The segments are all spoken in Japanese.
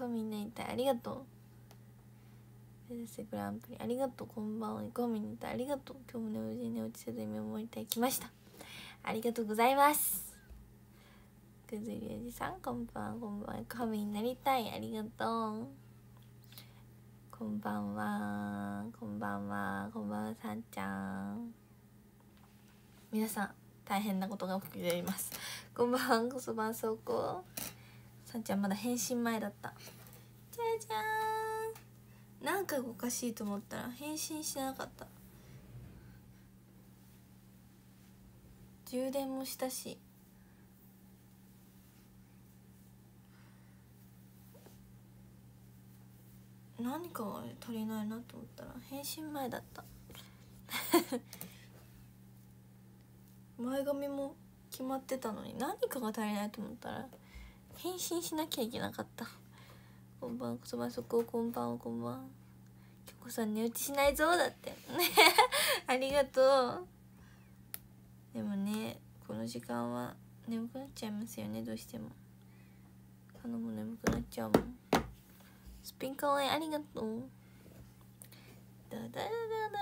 フミになりたいありがとう。目指せグランプリありがとう。こんばんは。コミになりたいありがとう。今日もね無事に落ちせずに見守りたい。来ました。ありがとうございます。くずりおじさんこんばんは。こんばんは。フミになりたいありがとうこんばんは。こんばんは。こんばんは。さんちゃん。皆さん大変なことが起きております。こんばんは。こそばんそうこさんちゃんまだ返信前だった。じゃじゃーん。なんかおかしいと思ったら返信しなかった。充電もしたし。何かが足りないなと思ったら返信前だった。前髪も決まってたのに何かが足りないと思ったら返信しなきゃいけなかった。こんばんは。そばそここんばんはこんばんは。きょこさん寝落ちしないぞだって。ありがとう。でもねこの時間は眠くなっちゃいますよねどうしても。カノも眠くなっちゃうもん。スピンかわいありがとう。ダダダダ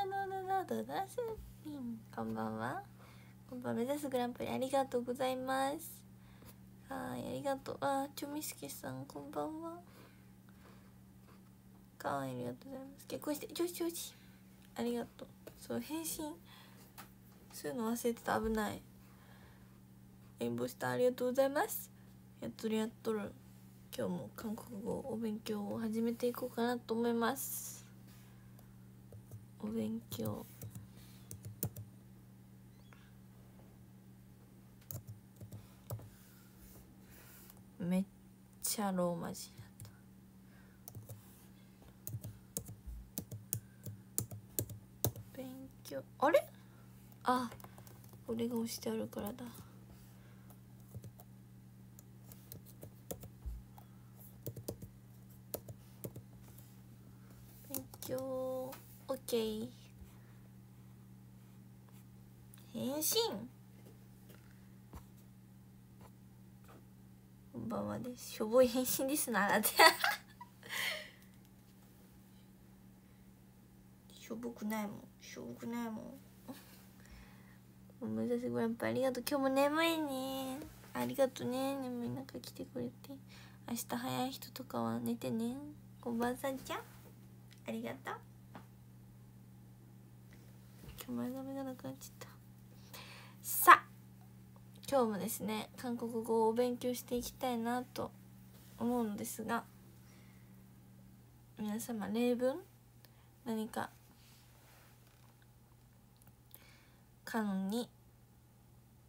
ダダダダダスピンこんばんはこんばんは目指すグランプリありがとうございますはいありがとう。あちょみすけさんこんばんは。かわいいありがとうございます。結婚してよしよしありがとう。そう返信。そういうの忘れてた。危ない。レインボスターありがとうございます。やっとるやっとる。今日も韓国語お勉強を始めていこうかなと思います。お勉強。めっちゃローマ字だった。勉強。あれ？あこれが押してあるからだ。勉強。OK 返信。んばんはです。しょぼい返信ですなって しょぼくないもん。しょぼくないもん。目指せグランプありがとう今日も眠いね。ありがとうね。眠い中来てくれて。明日早い人とかは寝てね。こんばんさんちゃん。ありがとう。今日前髪がなくなっちゃった。さあ今日もですね韓国語を勉強していきたいなと思うのですが皆様例文何かカノンに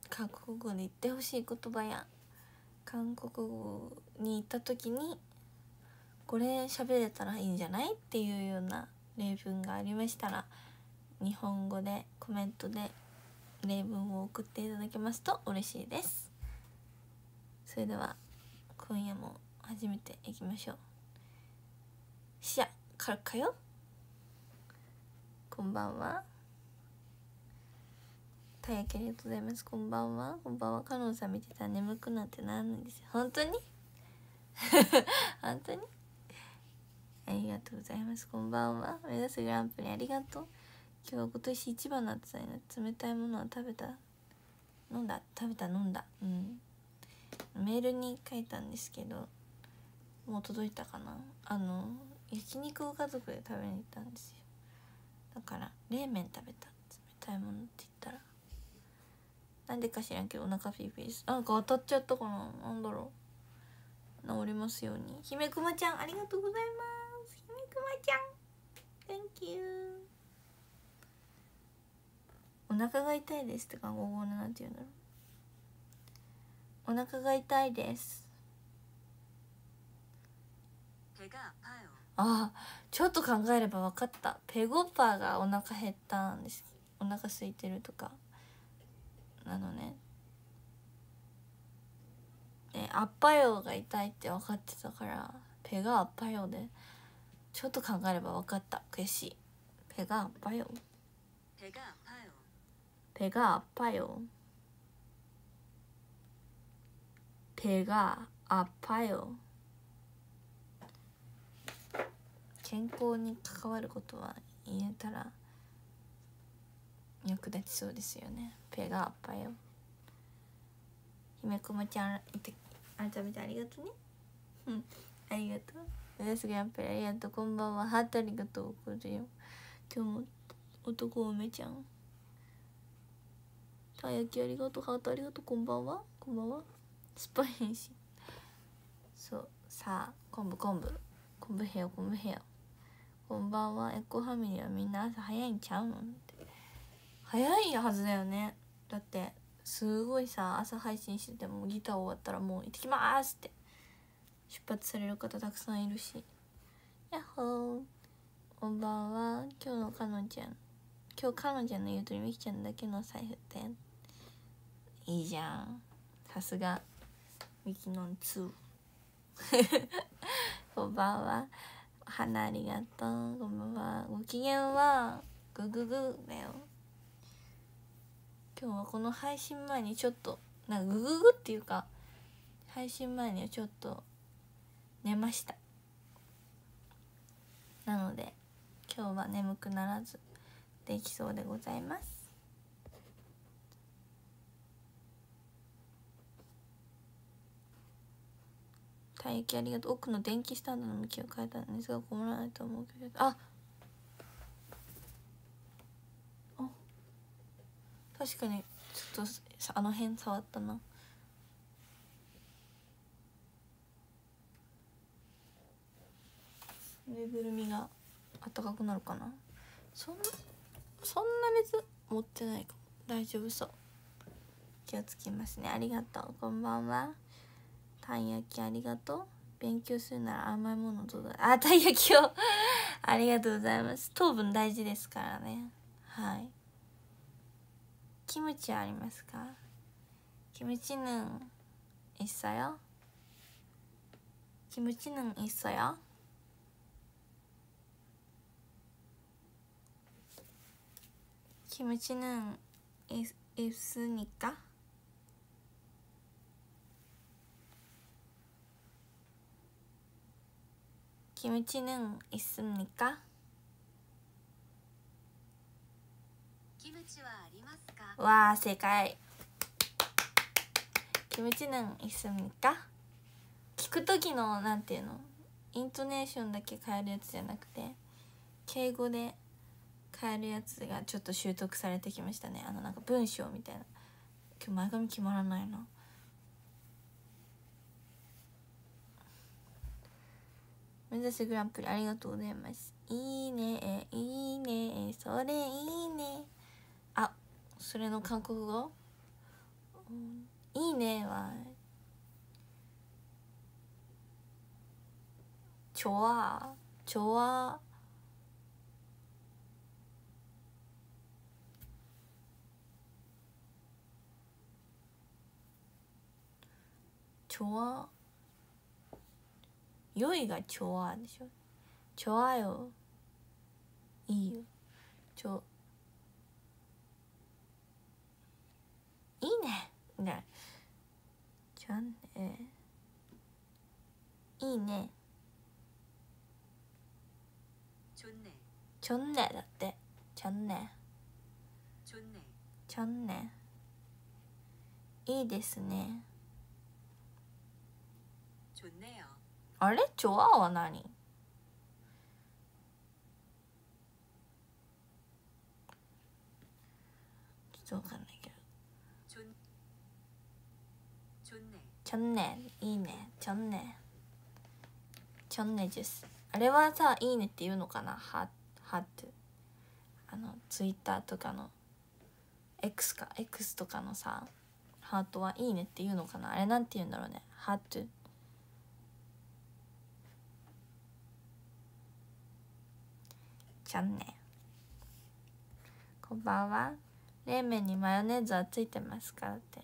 韓国語で言ってほしい言葉や韓国語に行った時にこれ喋れたらいいんじゃない？っていうような例文がありましたら日本語でコメントで例文を送っていただけますと嬉しいです。それでは今夜も始めていきましょう。しやからかよ。こんばんは。たやきありがとうございます。こんばんは。こんばんは。かのんさん見てたら眠くなってなんないんですよ。本当に？本当に？ありがとうございます。こんばんは。目指すグランプリありがとう。今日今年一番の暑さにな冷たいものは食べた？飲んだ？食べた？飲んだ。うん。メールに書いたんですけどもう届いたかな？あの焼肉を家族で食べに行ったんですよ。だから冷麺食べた？冷たいものって言ったら。なんでか知らんけどお腹ピーピーですなんか当たっちゃったかな？なんだろう。治りますように。姫くまちゃんありがとうございます。姫くまちゃん。Thank you お腹が痛いですってか55のなんて言うんだろう。お腹が痛いです。ああちょっと考えれば分かった。ペゴパーがお腹減ったんです。お腹空いてるとか。なのね。ねアッパヨが痛いって分かってたからペガアッパヨで。ちょっと考えれば分かった。悔しい。ペガアッパヨペガ 배가 아파요. 배가 아파요. 健康に関わることは言えたら役立ちそうですよねペがアッパよ姫こもちゃんいて改めてありがとうねうんありがとうですがやっぱりありがとうこんばんはハートありがとう送るよ今日も男梅ちゃん たやきありがとうハートありがとう。こんばんは。こんばんは。スパイ変身そう。さあ昆布昆布昆布部屋昆布部屋こんばんは。エコファミリーはみんな朝早いんちゃうの？って。早いはずだよね。だってすごいさ朝配信しててもギター終わったらもう行ってきますって。出発される方たくさんいるし。やっほー。こんばんは。今日の彼女ちゃん。今日彼女の言うとりみきちゃんだけの財布っていいじゃん。さすが。ミキノン2こんばんは。花ありがとう。こんばんはご機嫌はグググだよ。今日はこの配信前にちょっとなんかグググっていうか配信前にはちょっと寝ました。なので今日は眠くならずできそうでございます。体液ありがとう。奥の電気スタンドの向きを変えたんですが困らないと思うけど。ああ。確かにちょっとさあの辺触ったな。ぬいぐるみが暖かくなるかな。そんなそんな熱持ってないかも。大丈夫そう。気をつけますね。ありがとう。こんばんは。たい焼きありがとう勉強するなら甘いものどうだあたい焼きをありがとうございます糖分大事ですからねはいキムチありますかキムチ는있어요キムチ는있어요 김치는 있, 있으니까 김치는 있습니까? キムチはありますか 와, 正解. 김치는 있습니까? 聞く時のなんていうのイントネーションだけ変えるやつじゃなくて敬語で変えるやつがちょっと習得されてきましたねあのなんか文章みたいな今日前髪決まらないな 目指せグランプリありがとうございます。いいね。いいね。それいいね。あそれの韓国語、うん、いいね。はちょわちょわちょわ良いが좋아でしょ좋아요いいよちょいいねねじゃんねいいね 좋네 좋네だって좋네 좋네 좋네いいですね 좋네요 あれ？チョアは何？ちょっとわかんないけど。チョンネ。いいね。チョンネ。チョンネですあれはさいいねって言うのかな？ハハットあのツイッターとかの。X か。X とかのさハートはいいねって言うのかな？あれなんて言うんだろうね？ハットじゃんね。こんばんは。冷麺にマヨネーズはついてますかって。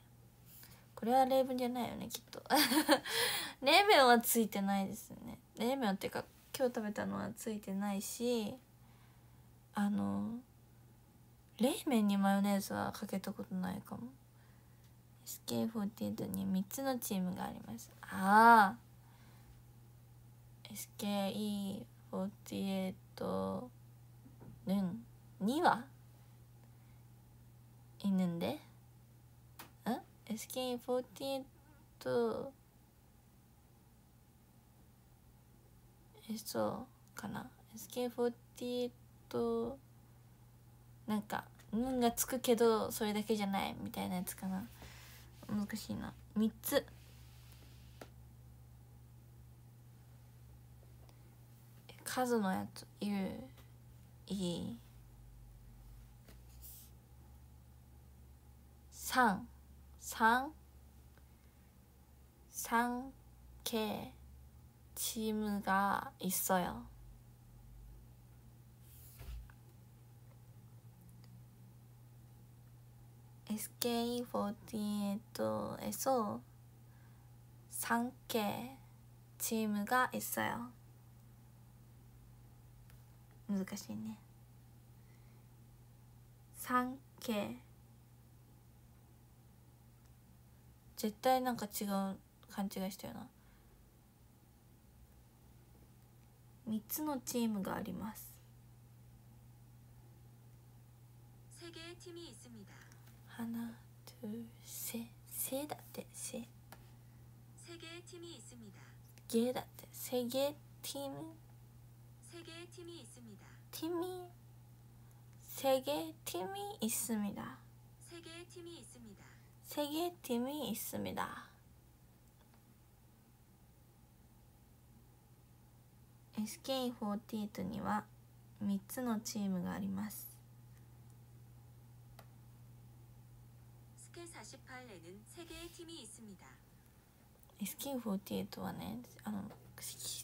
これは例文じゃないよねきっと。冷麺はついてないですね。冷麺っていうか今日食べたのはついてないしあの冷麺にマヨネーズはかけたことないかも。SK48 に3つのチームがあります。ああ SKE48 는 2와 있는데 응? SKE48 에서 かな SK48 なんか「ん」がつくけどそれだけじゃないみたいなやつかな難しいな3つ数のやついる 이, 상, 상, 상케, 지무가 있어요. SK48에서 상케, 지무가 있어요. 難しいね。3K 絶対なんか違う勘違いしたよな。3つのチームがあります。花とせせだってせゲだ。って。せゲティム。 세 개의 팀이 있습니다. ティミセゲティミ있습니다 세 개의 팀이 있습니다. 세개팀이있습니다 SK48 には3つのチームがあります 스케 48에는 세 개의 팀이 있습니다. SK48 はねあのし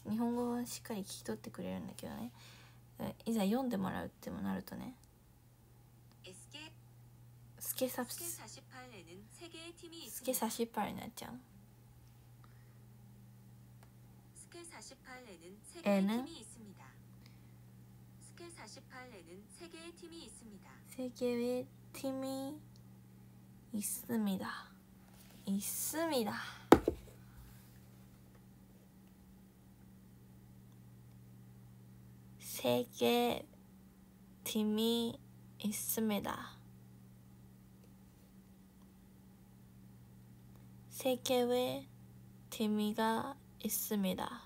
日本語はしっかり聞き取ってくれるんだけどねいざ読んでもらうってもなるとね SK スケサ 스케 ス 48에는 세 개의 팀이 スケ 있습니다. サシパルになっちゃう 스케 48에는 세 개의 에는? 팀이 있습니다. 스케 48에는 세 개의 팀이 있습니다. 세 개의 팀이 있습니다. 있습니다. 세 개 팀이 있습니다. 세 개의 팀이가 있습니다.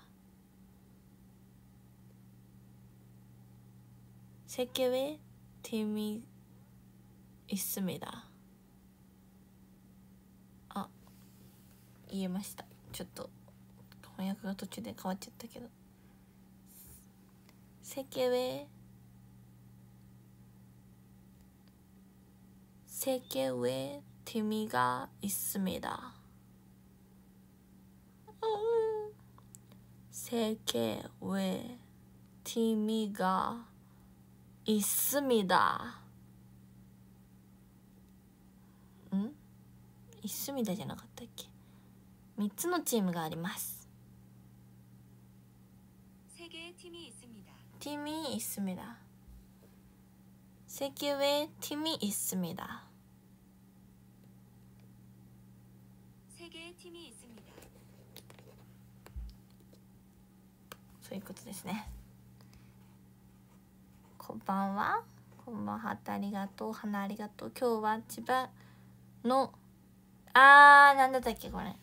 세 개의 팀이 있습니다. あ言えましたちょっと翻訳が途中で変わっちゃったけど 세계의세계의팀이가있습니다 세계의팀이가있습니다んいすみだじゃなかったっけ3つのチームがあります 팀이 있습니다 세 개의 팀이 있습니다 세 개의 팀이 있습니다. そういうことですねこんばんはこんばんはありがとう花ありがとう今日は千葉のあーなんだったっけこれ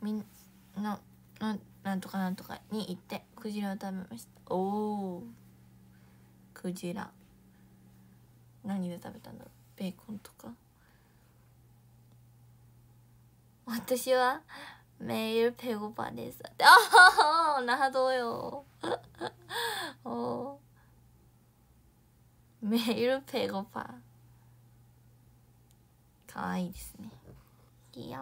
みんなななんとかなんとかに行って クジラを食べました。おおクジラ。何で食べたんだろう。ベーコンとか。私はメイルペゴパです。だってああなどよ。おメイルペゴパ。かわいいですね。いや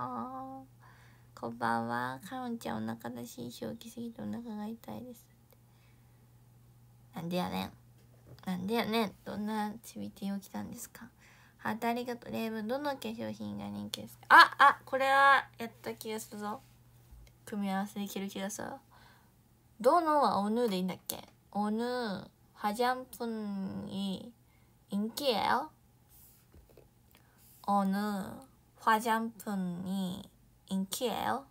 こんばんは。カロンちゃんお腹だし、正気すぎてお腹が痛いです。なんでやねん。なんでやねん。どんなチビティを着たんですかハートありがとう。レイブン、どの化粧品が人気ですかあ、あ、これはやった気がするぞ。組み合わせできる気がする。どのはおぬでいいんだっけおぬ、화장품이 인기예요? 어느 화장품이 인기 예요?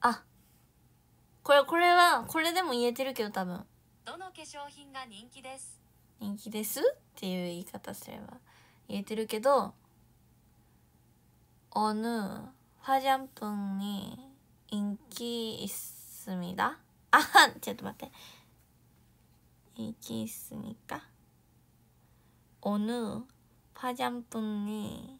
아, これこれはこれでも言えてるけど多分どの化粧品が人気です人気ですっていう言い方すれば言えてるけど어느화장품이인기있습니다あちょっと待って인기있으니까어느화장품이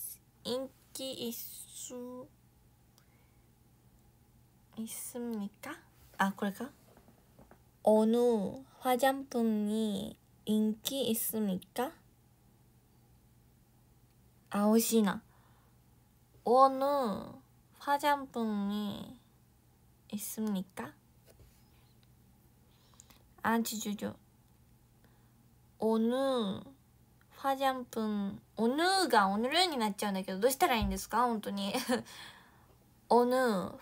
인기 있수 있습니까? 아, 그럴까? 어느 화장품이 인기 있습니까? 아오시나 어느 화장품이 있습니까? 아, 지주주 어느 화장품, 어느가 오늘은 になっちゃうんだけどどうしたらいいんですか本当に 어느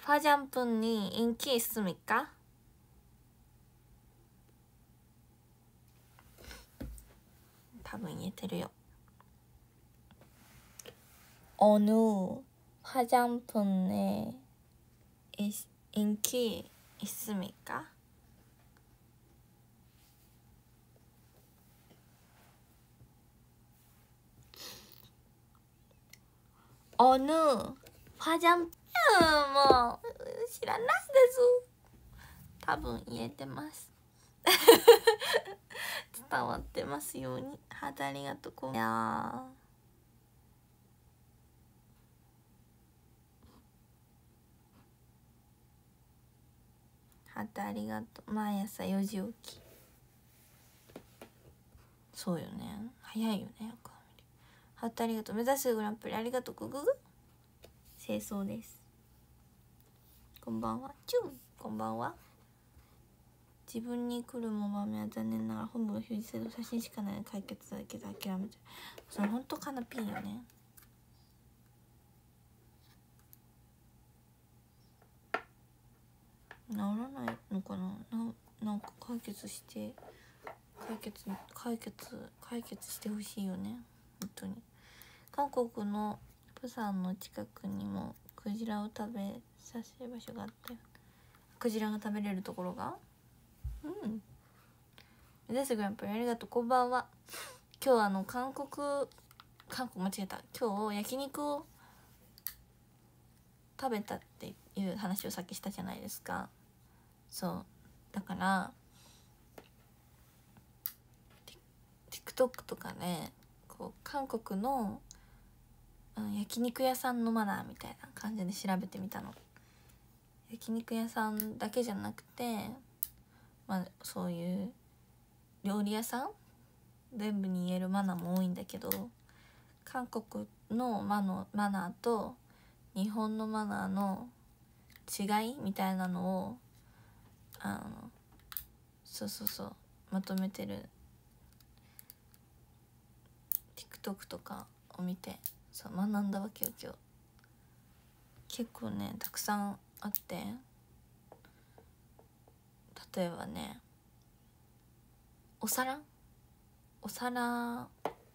화장품이 인기 있습니까? 답은 言えてるよ 어느 화장품에 이- 인기 있습니까? おぬファジャンピューも知らないです多分言えてます伝わってますようにハートありがとうこやハートありがとう毎朝4時起きそうよね早いよねハートありがとう。目指すグランプリありがとう。グググ清掃です。こんばんは。チュン。こんばんは。自分に来るも場面は残念ながら本部が表示せず写真しかない解決だけど諦めてそれ本当かな？ピンよね。治らないのかな？ななんか解決して解決解決解決してほしいよね。本当に。韓国のプサンの近くにもクジラを食べさせる場所があったよクジラが食べれるところが？うん。目指すグランプリありがとうこんばんは。今日あの韓国韓国間違えた。今日焼肉を食べたっていう話をさっきしたじゃないですか。そう。だから TikTok とかねこう韓国の、うん、焼肉屋さんのマナーみたいな感じで調べてみたの。焼肉屋さんだけじゃなくてまあそういう料理屋さん全部に言えるマナーも多いんだけど韓国のマのマナーと日本のマナーの違いみたいなのをあのそうそうそうまとめてる。TikTok とかを見て。そう学んだわけよ今日。結構ねたくさんあって。例えばねお皿？お皿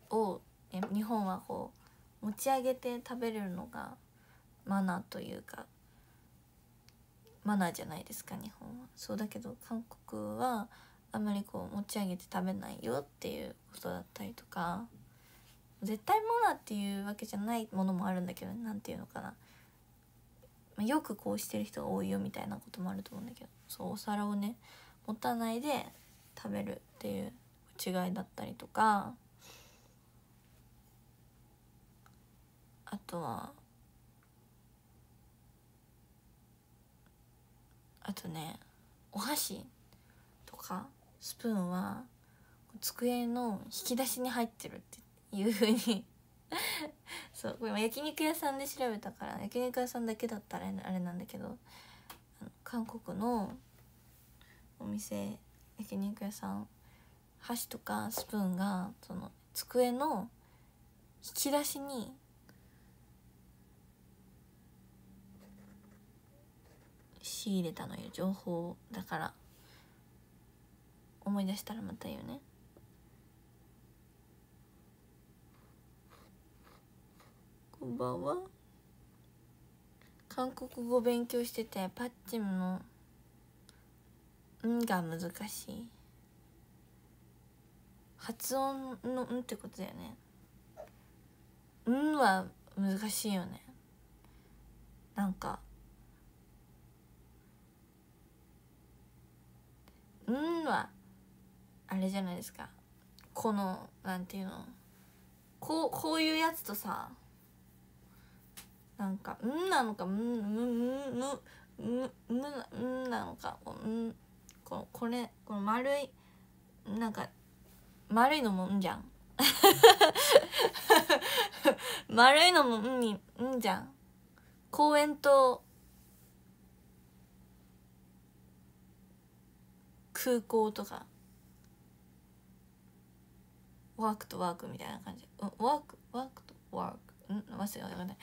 をえ日本はこう持ち上げて食べれるのがマナーというかマナーじゃないですか日本は。そうだけど韓国はあんまりこう持ち上げて食べないよっていうことだったりとか。絶対マナっていうわけじゃないものもあるんだけど何ていうのかな、まあ、よくこうしてる人が多いよみたいなこともあると思うんだけど。そうお皿をね持たないで食べるっていう違いだったりとか。あとはあとねお箸とかスプーンは机の引き出しに入ってるっていう風に。そう。これ焼肉屋さんで調べたから焼肉屋さんだけだったらあれなんだけど韓国のお店焼肉屋さん箸とかスプーンがその机の引き出しに仕入れたのよ。情報だから。思い出したらまた言うね。こんばんは。韓国語勉強しててパッチムの「ん」が難しい。発音の「ん」ってことだよね「ん」は難しいよね。なんか「ん」はあれじゃないですか。このなんていうの。こうこういうやつとさなんか「ん」なのか「む」「む」「む」「む」「む」「ん」なのかう「ん」ここれこの丸いなんか丸いのも「ん」じゃん。丸いのも「ん」に「ん」じゃん。公園と空港とか。ワークとワークみたいな感じ。うんワークワークとワーク。ん？忘れわかんない。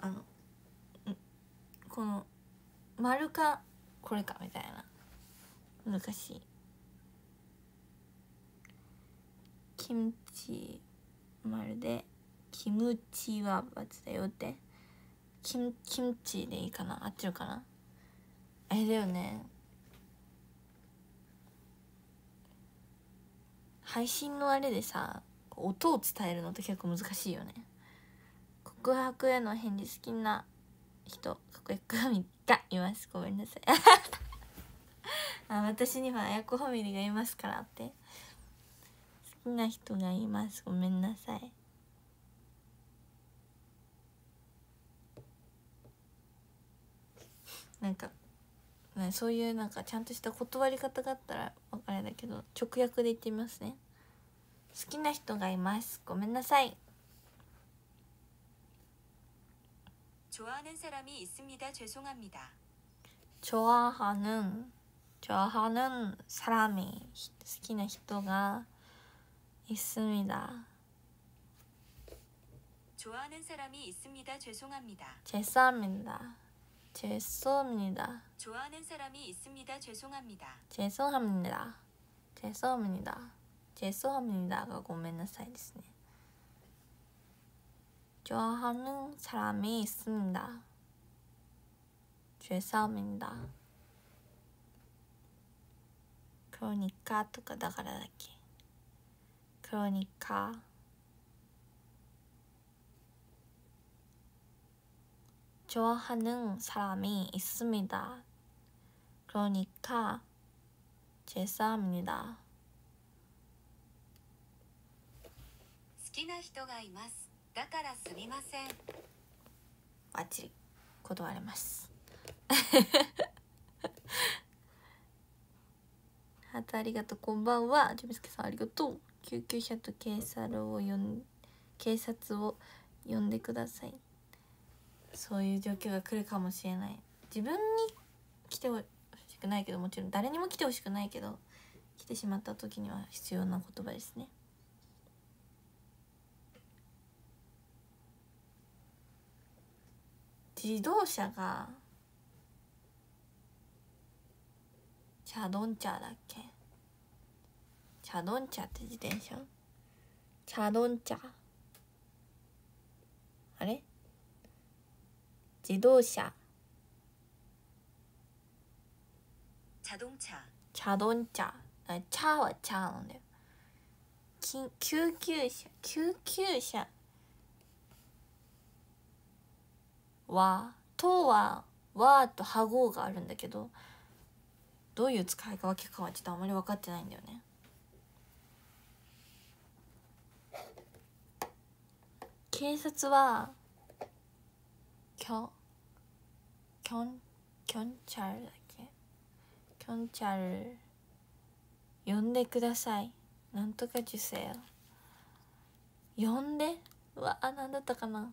あのこの丸かこれかみたいな。難しい。キムチ丸でキムチは×だよって。キムキムチでいいかな。合ってるかな。あれだよね配信のあれでさ音を伝えるのって結構難しいよね。告白への返事好きな人かっこよくみがいます。ごめんなさい。あ私にはあやこファミリーがいますからって。好きな人がいます。ごめんなさい。なんかねそういうなんかちゃんとした断り方があったらあれだけど直訳で言ってみますね。好きな人がいます。ごめんなさい。 좋아하는 사람이 있습니다. 죄송합니다. 좋아하는 좋아하는 사람이 好きな人が 있습니다. 좋아하는 사람이 있습니다. 죄송합니다. 죄송합니다. 죄송합니다. 좋아하는 사람이 있습니다. 죄송합니다. 죄송합니다. 죄송합니다. 죄송합니다가 ごめんなさいですね. 좋아하는 사람이 있습니다. 죄송합니다. 그러니까 とかだからだっけ 그러니까 좋아하는 사람이 있습니다. 그러니까 죄송합니다. 好きな人がいます。 だからすみません。バッチリ断れます。ハートありがとうこんばんは。ジョビスケさんありがとう。救急車と警察を呼ん警察を呼んでください。そういう状況が来るかもしれない。自分に来てほしくないけどもちろん誰にも来てほしくないけど来てしまった時には必要な言葉ですね。自動車がチャドンチャだっけ？チャドンチャって自転車？チャドンチャ。あれ？自動車。チャドンチャ。チャドンチャ。チャはチャなんだよ救急車。救急車。は「と」は「は」と「はご」があるんだけどどういう使い分けかはちょっとあまり分かってないんだよね。警察はキョキョンキョンチャルだっけ？キョンチャル呼んでください。なんとか受精呼んで？うわあなんだったかな？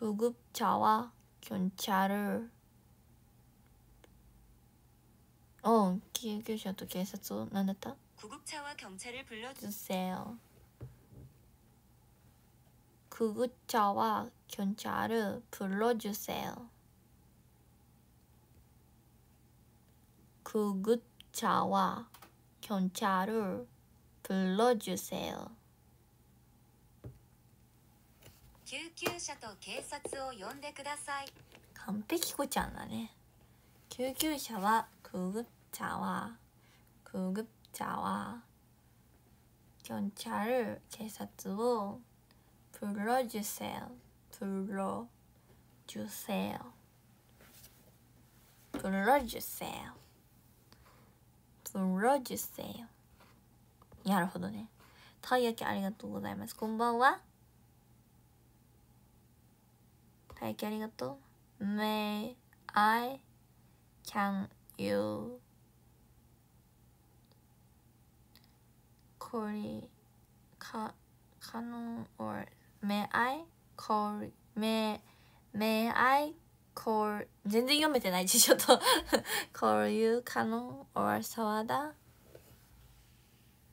구급차와 경찰을 어, 기획교시어떻 했었죠? 난았다 구급차와 경찰을 불러주세요. 구급차와 경찰을 불러주세요. 구급차와 경찰을 불러주세요. 救急車と警察を呼んでください。完璧子ちゃんだね。救急車はくぐっちゃわ。くぐっちゃわ。경찰警察をプロジュセルプロジュセルプロジュセルプロジュセルなるほどね。たい焼きありがとうございます。こんばんは。たいありがとう May I can you call か canon or may I call may may I call 全然読めてないしちょっと call you canon or 沢田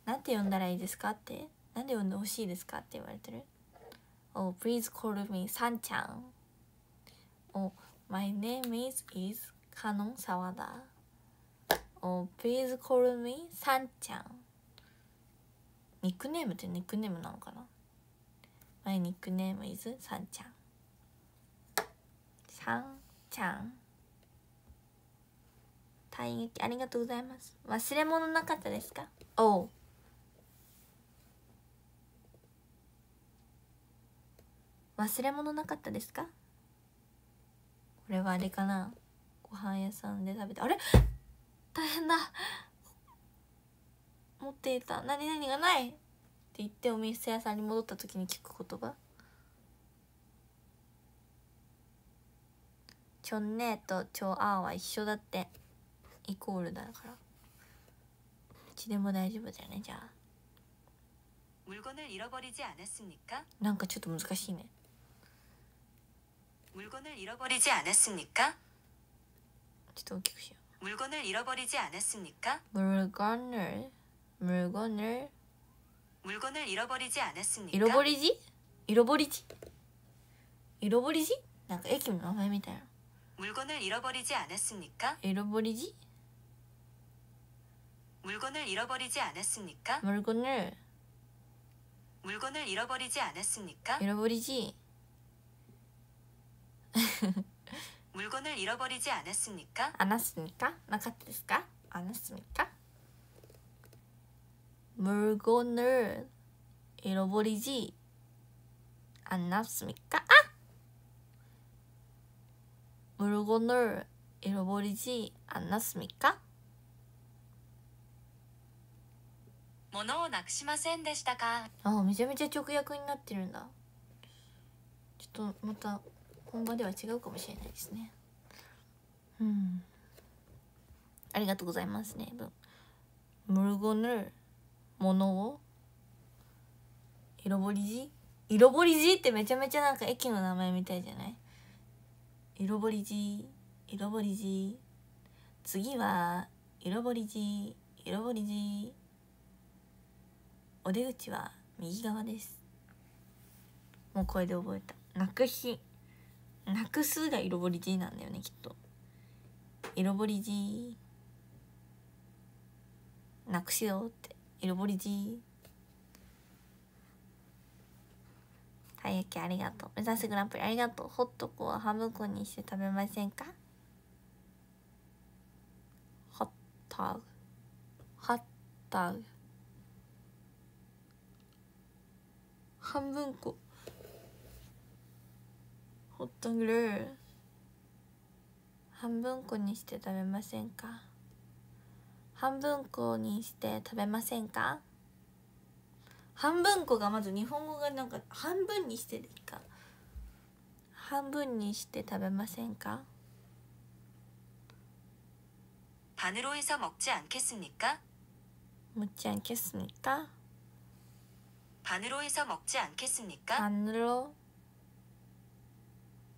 なんて呼んだらいいですかってなんで呼んでほしいですかって言われてる Oh please call me さんちゃん Oh my name is is カノン沢田 Oh please call me さんちゃんニックネームってニックネームなのかな? My nickname is さんちゃんさんちゃん退撃ありがとうございます。忘れ物なかったですか?おう忘れ物なかったですかこれはあれかな？ご飯屋さんで食べたあれ？大変だ。持っていた。何々がない。って言ってお店屋さんに戻った時に聞く言葉。チョンネーとチョアーは一緒だって。イコールだから。うちでも大丈夫だよね？じゃあ。なんかちょっと難しいね。 물건을 잃어버리지 않았습니까? 물건을 잃어버리지 않았습니까? 물건을 물건을 물건을 잃어버리지 않았습니까? 잃어버리지? 잃어버리지? 잃어버리지? 나 이렇게 말합니다. 물건을 잃어버리지 않았습니까? 잃어버리지? 물건을 잃어버리지 않았습니까? 물건을 물건을 잃어버리지 않았습니까? 잃어버리지? 물건을 잃어버리지 않았습니까? 않았습니까? なかったですか 않았습니까? 물건을 잃어버리지 않았습니까? 아! 물건을 잃어버리지 않았습니까? 物をなくしませんでしたかあめちゃめちゃ直訳になってるんだちょっとまた 本場では違うかもしれないですねうんありがとうございますね물건을物を色ぼりじ色ぼりじってめちゃめちゃなんか駅の名前みたいじゃない色ぼりじ色ぼりじ次は色ぼりじ色ぼりじお出口は右側ですもうこれで覚えたなくし なくすが色ぼりじなんだよねきっと。色ぼりじなくしようって。色ぼりじたい焼きありがとう。目指すグランプリありがとう。ホットコは半分こにして食べませんか？ホットグホットグ半分こ。ホットグル 半分こにして食べませんか半分こにして食べませんか半分こがまず日本語がなんか半分にしてでいいか半分にして食べませんか 반으로 해서 먹지 않겠습니까? 묻지 않겠습니까? 반으로 해서 먹지 않겠습니까? 반으로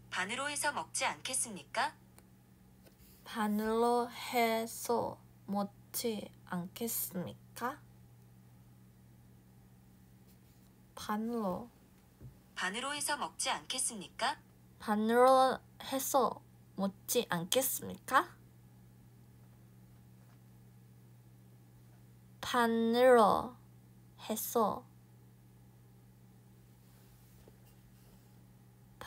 반으로 해서 먹지 않겠습니까? 반으로 해서 먹지 않겠습니까? 반으로 반으로 해서 먹지 않겠습니까? 반으로 해서 먹지 않겠습니까? 반으로 해서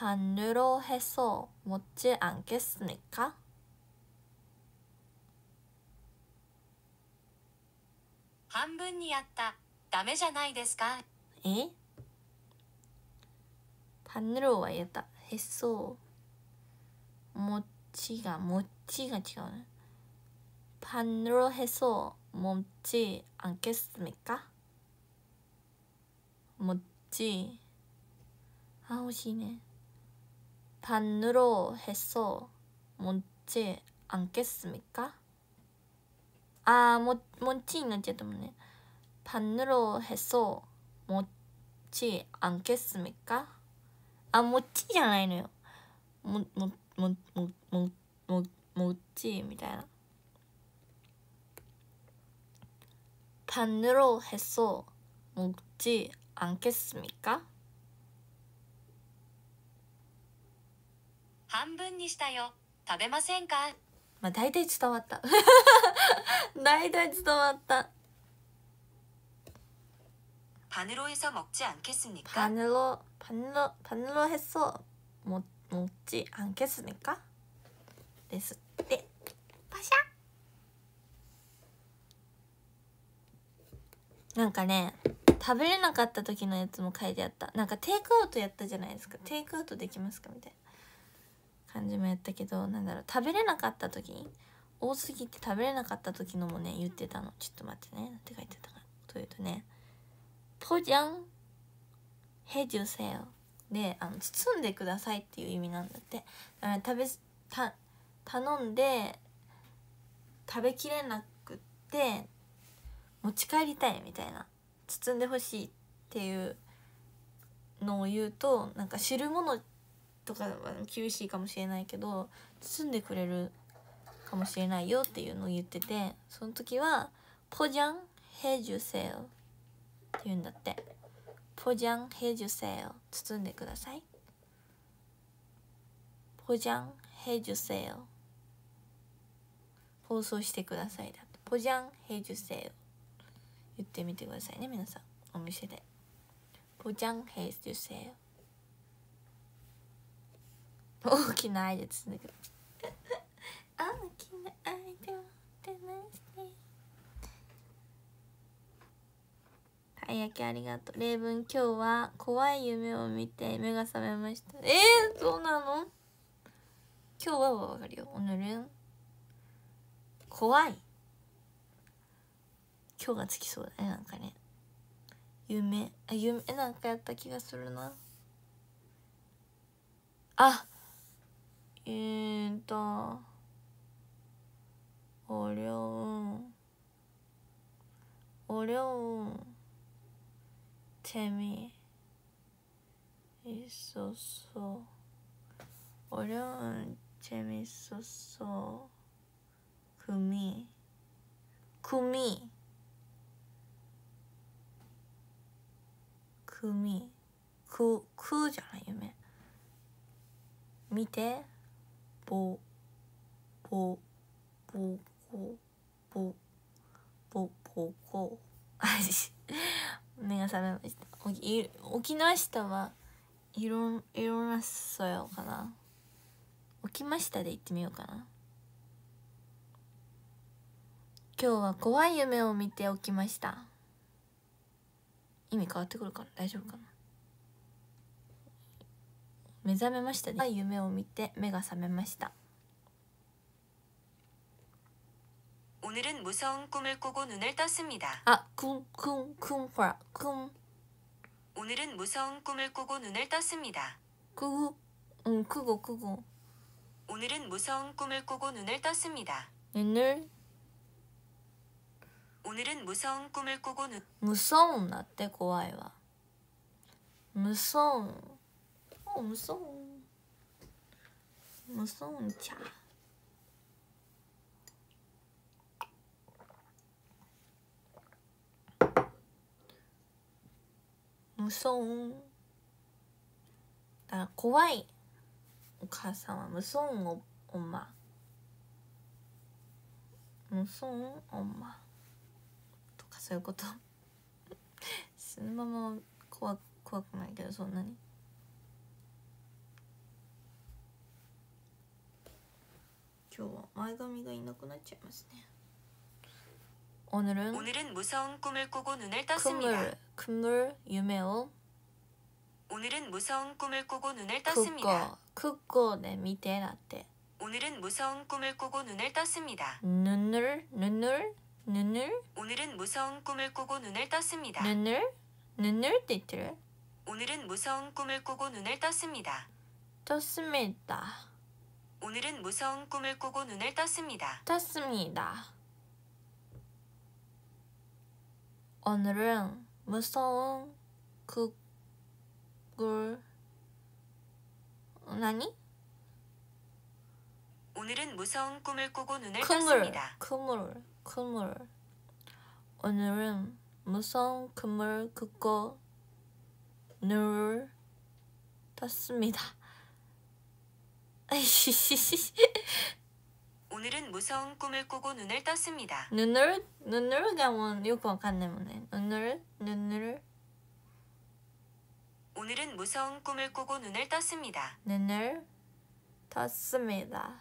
반으로 해서 먹지 않겠습니까? 한분이었다. ダメじゃないですか? 에? 반으로 와야다 했어. 먹지가 먹지가違うね. 반으로 해서 먹지 않겠습니까? 먹지. 아, 惜しいね. 반으로 해서 먹지 않겠습니까? 아, 뭐, 뭔지 는っちゃったもんね. 반으로 해서 먹지 않겠습니까? 아, 먹지 じゃないのよ. 뭐, 뭐, 뭐, 뭐, 뭐, 뭐, 먹지 みたいな. 반으로 해서 먹지 않겠습니까? 한분にしたよ.食べませんか?まあ大体伝わった大体伝わった 반으로 해서 먹지 않겠습니까? 반으로 반으로 반으로 해서 먹 먹지 않겠습니까? ですってパシャなんかね食べれなかった時のやつも書いてあったなんかテイクアウトやったじゃないですかテイクアウトできますかみたいな 感じもやったけどなんだろう食べれなかった時多すぎて食べれなかった時のもね言ってたの。ちょっと待ってね。なんて書いてたかというとねポジャンヘジュセヨであの包んでくださいっていう意味なんだって。だ食べた頼んで食べきれなくって持ち帰りたいみたいな。包んでほしいっていうのを言うとなんか汁物とか厳しいかもしれないけど包んでくれるかもしれないよっていうのを言っててその時は「ポジャンヘジュセヨ」って言うんだって「ポジャンヘジュセヨ」包んでください「ポジャンヘジュセヨ」放送してくださいだと「ポジャンヘジュセヨ」言ってみてくださいね皆さん。お店で「ポジャンヘジュセヨ」大きな愛で包んでくる。大きな愛でってなして。たい焼きありがとう。例文今日は怖い夢を見て目が覚めました。えー、そうなの？今日はわかるよ。おぬるん。怖い。今日がつきそうだねなんかね。夢。あ夢なんかやった気がするな。あ 인다 어려움 어려움 재미 있었어. 어려운 재밌었어. 금이 금이 금이 그 그잖아 요매 밑에 ぼぼぼこぼぼぼこ 目が覚めました。起きましたはいろいろなそよかな。起きましたで言ってみようかな。今日は怖い夢を見て起きました。意味変わってくるかな？大丈夫かな？ 目覚めましたね夢を見て目が覚めました 오늘은 무서운 꿈을 꾸고 눈을 떴습니다. あくんくんくんほらくん 오늘은 무서운 꿈을 꾸고 눈을 떴습니다. くぐうんくごくご 오늘은 무서운 꿈을 꾸고 눈을 떴습니다. 눈을 오늘은 무서운 꿈을 꾸고 눈 無損だって怖いわ無損어 無損無損茶無損だから怖いお母さんは無損おおま。無損おま。とかそういうこと。そのまま怖怖くないけどそんなに。今日は前髪がいなくなっちゃいますね오늘은 오늘은 무서운 꿈을 꾸고 눈을 큰 떴습니다. 물 큰물夢を 오늘은 무서운 꿈을 꾸고 눈을 クッ 떴습니다. コクッコで見てだって 오늘은 무서운 꿈을 꾸고 눈을 떴습니다. 눈을 눈을 눈을 오늘은 무서운 꿈을 꾸고 눈을 떴습니다. 눈을 눈을 って言ってる 오늘은 무서운 꿈을 꾸고 눈을 떴습니다. 떴습니다 오늘은 무서운 꿈을 꾸고 눈을 떴습니다. 떴습니다 오늘은 무서운 그걸何 오늘은 무서운 꿈을 꾸고 눈을 그물 떴습니다. 그물 그물 오늘은 무서운 그물 긋고 눈을 떴습니다 오늘은 무서운 꿈을 꾸고 눈을 떴습니다. 눈을 눈을 가면 よくわかんないもんね 눈을 눈을 오늘은 무서운 꿈을 꾸고 눈을 떴습니다. 눈을 떴습니다.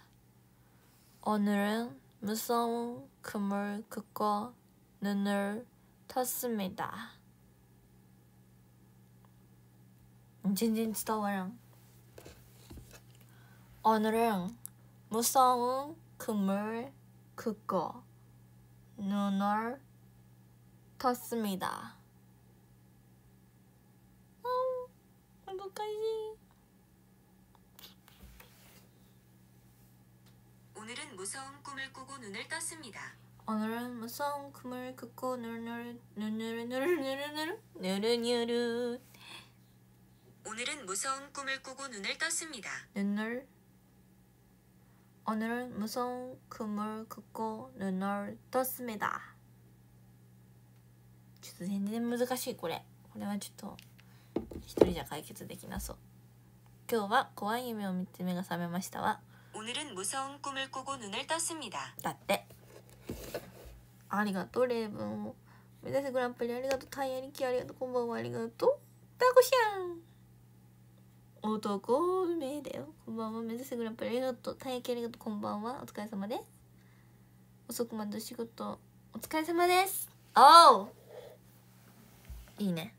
오늘은 무서운 꿈을 긋고 눈을 떴습니다. 全然伝わらん 오늘은 무서운 꿈을 긋고 눈을 떴습니다. 음, 행복하지? 오늘은 무서운 꿈을 꾸고 눈을 떴습니다. 오늘은 무서운 꿈을 긋고 눈을 눈을 눈을 눈을 눈을 눈을 오늘은 무서운 꿈을 꾸고 눈을 떴습니다. 눈을 오늘은 무서운 꿈을 긋고 눈을 떴습니다. ちょっと全然難しいこれこれはちょっと一人じゃ解決できなそう今日は怖い夢を見て目が覚めましたわ 오늘은 무서운 꿈을 꾸고 눈을 떴습니다. だってありがとうレイブンを目指せグランプリありがとうタイヤリキありがとうこんばんはありがとうタコシャン 男名だよこんばんは目指せグランプリありがとうタイヤキありがとうこんばんはお疲れ様です遅くまでお仕事お疲れ様ですおういいね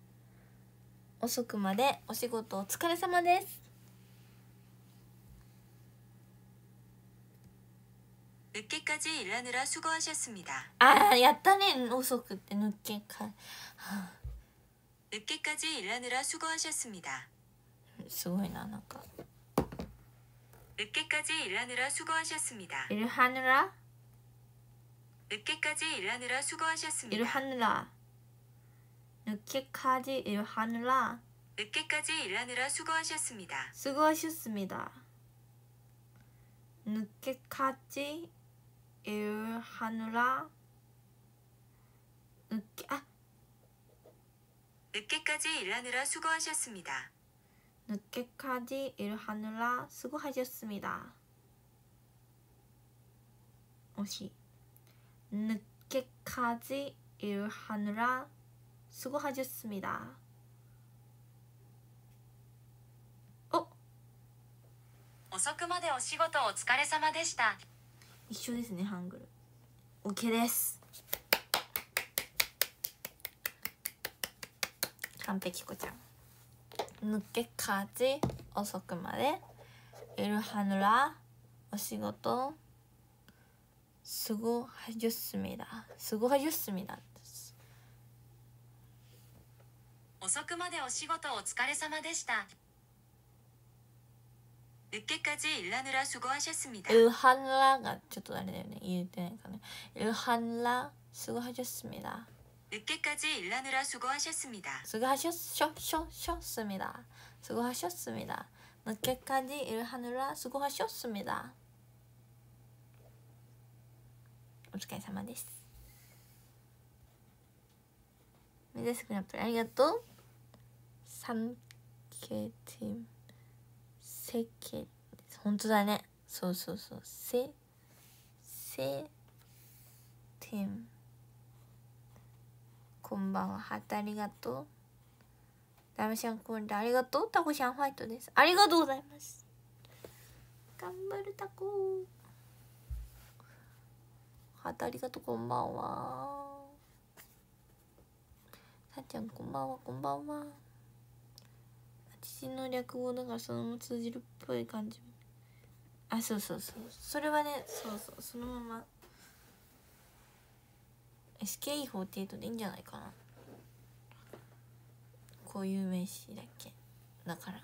遅くまでお仕事お疲れ様です 늦게까지 일하느라 수고하셨습니다. あーやったね遅くって抜けか 늦게까지 일하느라 수고하셨습니다. すごいななんか 늦게까지 일하느라 수고하셨습니다. 일하느라 늦게까지 일하느라 수고하셨습니다. 일하느라 늦게까지 일하느라 늦게까지 일하느라 수고하셨습니다. 수고하셨습니다. 늦게까지 일하느라 늦게 아 늦게까지 일하느라 수고하셨습니다. 늦게까지 일하느라 수고하셨습니다. 오시 늦게까지 일하느라 수고하셨습니다. 어 遅くまでお仕事お疲れ様でした。一緒ですねハングル OK です完璧子ちゃん 늦게까지遅くまで일하느라お仕事 すごはじゅっすみだすごはじゅっすみだ遅くまでお仕事お疲れ様でした。늦게까지 일하느라 수고하셨습니다. ルハンラがちょっとあれだよね言えてないかなルハンラすごはじゅっすみだ 늦게까지 일하느라 수고하셨습니다. 수고하셨쇼쇼쇼습니다 수고하셨습니다 늦게까지 일하느라 수고하셨습니다お疲れ様です目指すグランプリありがとう三景ティムセケ本当だねそうそうそうセセティム こんばんは。ハートありがとう。ダメシャンコンでありがとう？タコシャンファイトです。ありがとうございます。頑張るタコ。ハートありがとうこんばんは。さっちゃんこんばんは。こんばんは。父の略語だからそのまま通じるっぽい感じ。あそうそうそう。それはねそうそう。そのまま SKE48 でいいんじゃないかな。こういう名詞だっけ？だから。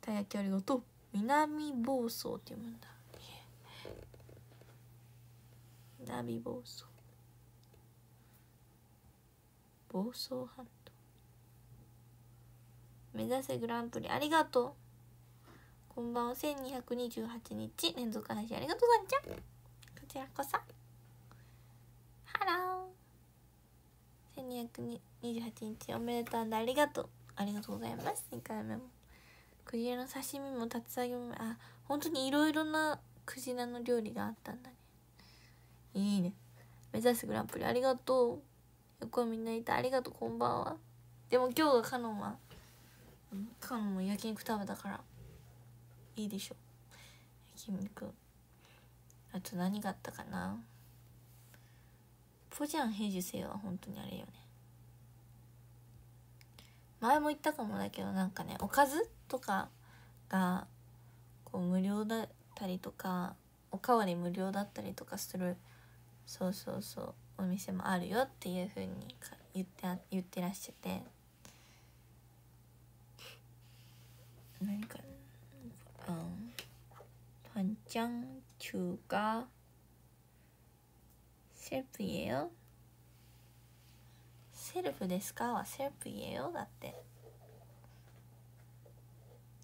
たやきありがとう。南房総って読むんだ。南房総。房総半島。目指せグランプリありがとう。こんばんは。1228日連続配信ありがとうさんちゃん。こちらこそ。ハロー。1228日おめでとうでありがとう。ありがとうございます。2回目も。クジラの刺身も竜田揚げもあ本当にいろいろなクジラの料理があったんだね。いいね。目指すグランプリありがとう。横みんないた。ありがとうこんばんは。でも今日がカノンはカノンも焼肉食べたから。いいでしょ。焼肉あと何があったかな。ポジャン平樹生は本当にあれよね。前も言ったかもだけどなんかねおかずとかがこう無料だったりとかおかわり無料だったりとかするそうそうそうお店もあるよっていう風に言って言ってらっしゃって。何かな。 うん반장추가セルフ이에요セルフですかはセルフ言えよだって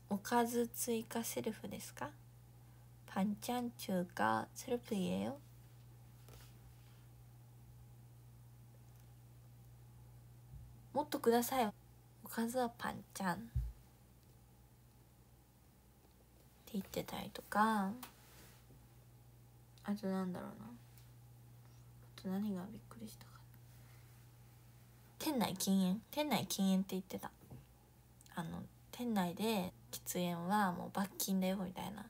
おかず追加セルフですかパンチャン中華セルフ言えよもっとくださいおかずはパンチャン って言ってたりとか。あとなんだろうな。あと何がびっくりしたか店内禁煙。店内禁煙って言ってた。あの店内で喫煙はもう罰金だよみたいな。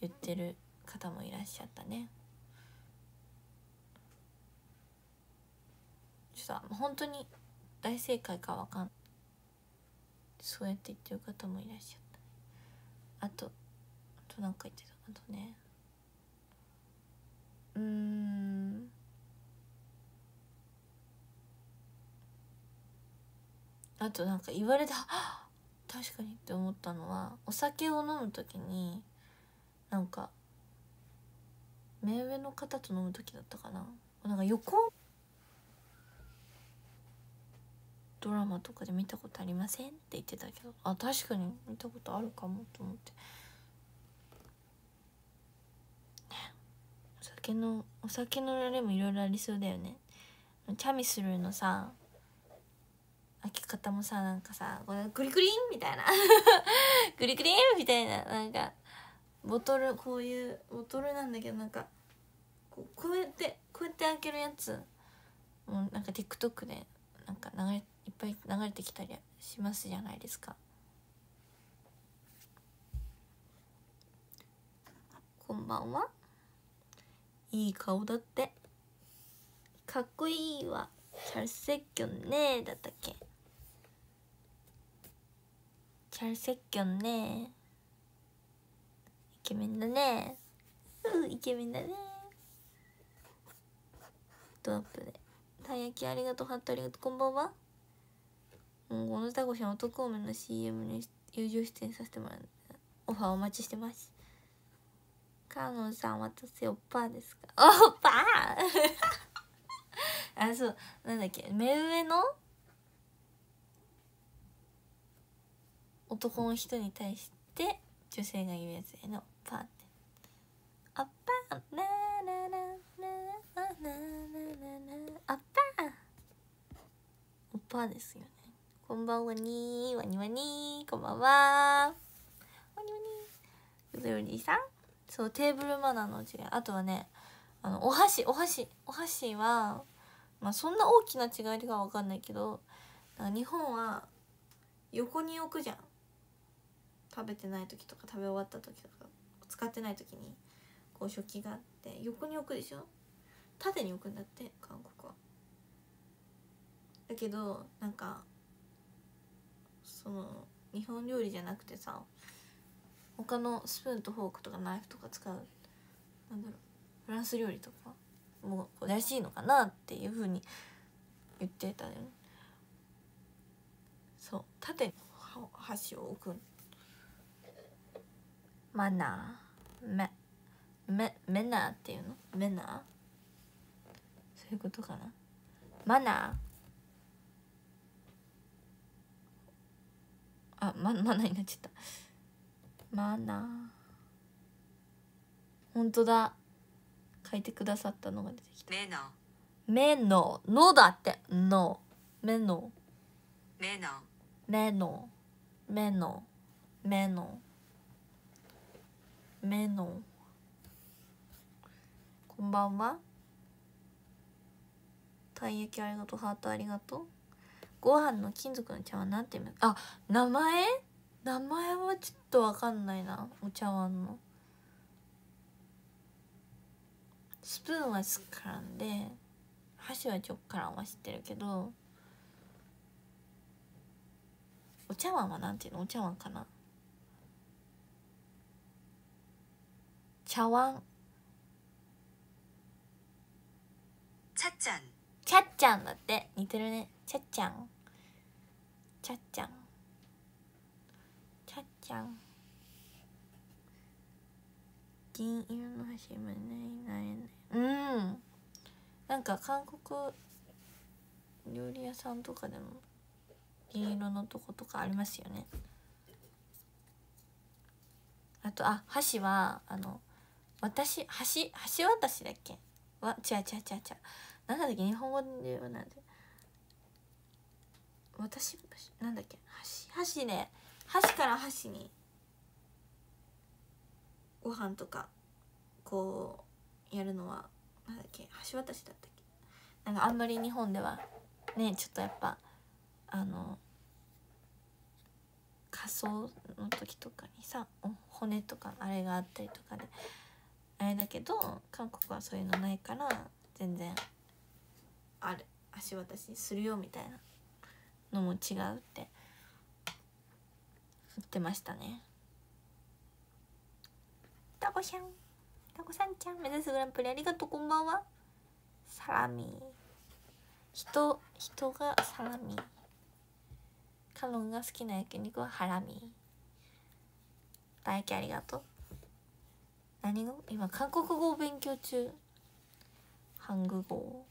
言ってる方もいらっしゃったね。ちょっと本当に大正解かわかん。そうやって言ってる方もいらっしゃったね。あとあと何か言ってたあとね。うん。あとなんか言われた 確かにって思ったのはお酒を飲む時になんか目上の方と飲む時だったかな。なんか横ドラマとかで見たことありませんって言ってたけど。あ確かに見たことあるかもと思ってお酒のお酒のあれもいろいろありそうだよね。チャミスルのさ開け方もさなんかさこれグリグリンみたいな。グリグリンみたいな。なんかボトルこういうボトルなんだけどなんかこうこうやってこうやって開けるやつ。もうなんか TikTok でなんか流れいっぱい流れてきたりしますじゃないですか。こんばんは。いい顔だって。かっこいいわ。チャルセッキョンね。だったっけ。チャルセッキョンね。ケメンだね。うんイケメンだね。ドアップで。たい焼きありがとうハットありがとうこんばんは。もうこのタコシャン男梅の CM に友情出演させてもらう。オファーお待ちしてます。カノンさん私おっぱですか？おっぱ あそうなんだっけ目上の？男の人に対して女性が言うやつやね。おっぱって。おっぱななななななななおっぱおっぱですよねこんばんはにーわにわにーこんばんはわにわにーうずよりさんそうテーブルマナーの違い。あとはねあのお箸お箸お箸はまあそんな大きな違いが分かんないけど日本は横に置くじゃん。食べてない時とか食べ終わった時とか使ってない時にこう食器があって横に置くでしょ？縦に置くんだって韓国は。だけどなんかその日本料理じゃなくてさ他のスプーンとフォークとかナイフとか使う。なんだろう。フランス料理とかもうらしいのかなっていうふうに言ってたよ。ねそう。縦に箸を置くマナー。メメメナーっていうの。メナー。そういうことかな。マナー。あまマナーになっちゃった。マナー。本当だ。書いてくださったのが出てきた。メノ。メノ。のだって。の。メノ。メノ。メノ。メノ。メノ。メノ。こんばんは。たい焼きありがとう。ハートありがとう。ご飯の金属の茶はなんていうのあ名前？名前はちょっとわかんないなお茶碗の。スプーンはスカランで箸はチョッカランは知ってるけどお茶碗はなんていうのお茶碗かな。茶碗。찻잔ちゃっちゃんだって。似てるね。ちゃっちゃん。ちゃっちゃんちゃん。銀色の箸もないないない。うん。なんか韓国料理屋さんとかでも銀色のとことかありますよね。あとあ箸はあの私箸箸渡しだっけ？わ違う違う違う違う。なんだっけ？日本語ではなんで。私なんだっけ？箸箸ね箸から箸にご飯とかこうやるのはなんだっけ橋渡しだったっけ？なんかあんまり日本ではねちょっとやっぱあの仮装の時とかにさ骨とかあれがあったりとかであれだけど韓国はそういうのないから全然ある橋渡しするよみたいなのも違うって。言ってましたね。タコちゃんタコさんちゃん。目指すグランプリありがとう。こんばんは。サラミ。人人がサラミ。カノンが好きな焼肉はハラミ。大輝ありがとう。何語？今韓国語を勉強中。ハング語。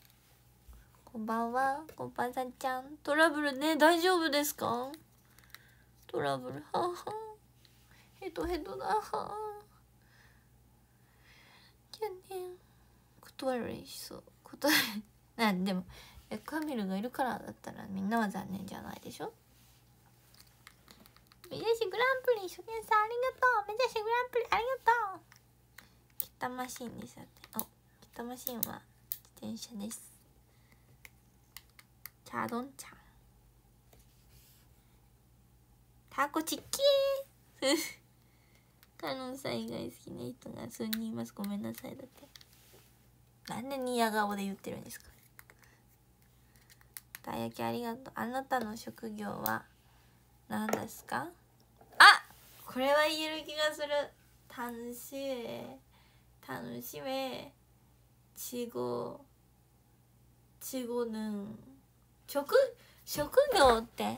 こんばんは。こんばんさんちゃん。トラブルね。大丈夫ですか？トラブル。はは。ヘトヘトだ。はキャンね。断られしそう。断られなんでも。えカミルがいるからだったらみんなは残念じゃないでしょ？目指しグランプリ初見さんありがとう。目指しグランプリありがとう。キッタマシンですだって。おキッタマシンは自転車です。チャドンちゃんタコちっけーカノンさん以外好きな人が数人います。ごめんなさいだって。なんでニヤ顔で言ってるんですか？たい焼きありがとう。あなたの職業は何ですか？あこれは言える気がする。楽しい楽しめちごちごぬん。職？職業って？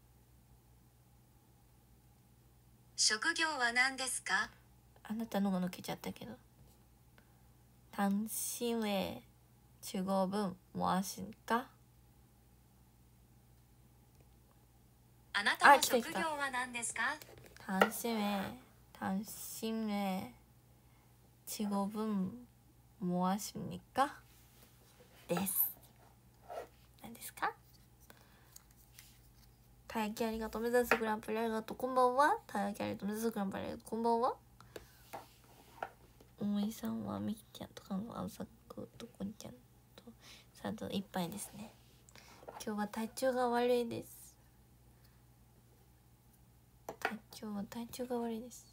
職業は何ですかあなたのが抜けちゃったけど 당신의 직업은 무엇입니까? あなたのあ来た来た職業は何ですか 당신의 당신의 직업은 무엇입니까? です何ですか たい焼きありがとう目指すグランプリありがとうこんばんはたい焼きありがとう目指すグランプリありがとうこんばんは大井さんはみきちゃんとかのあさくとこんちゃんとさといっぱいですね今日は体調が悪いです体調は体調が悪いです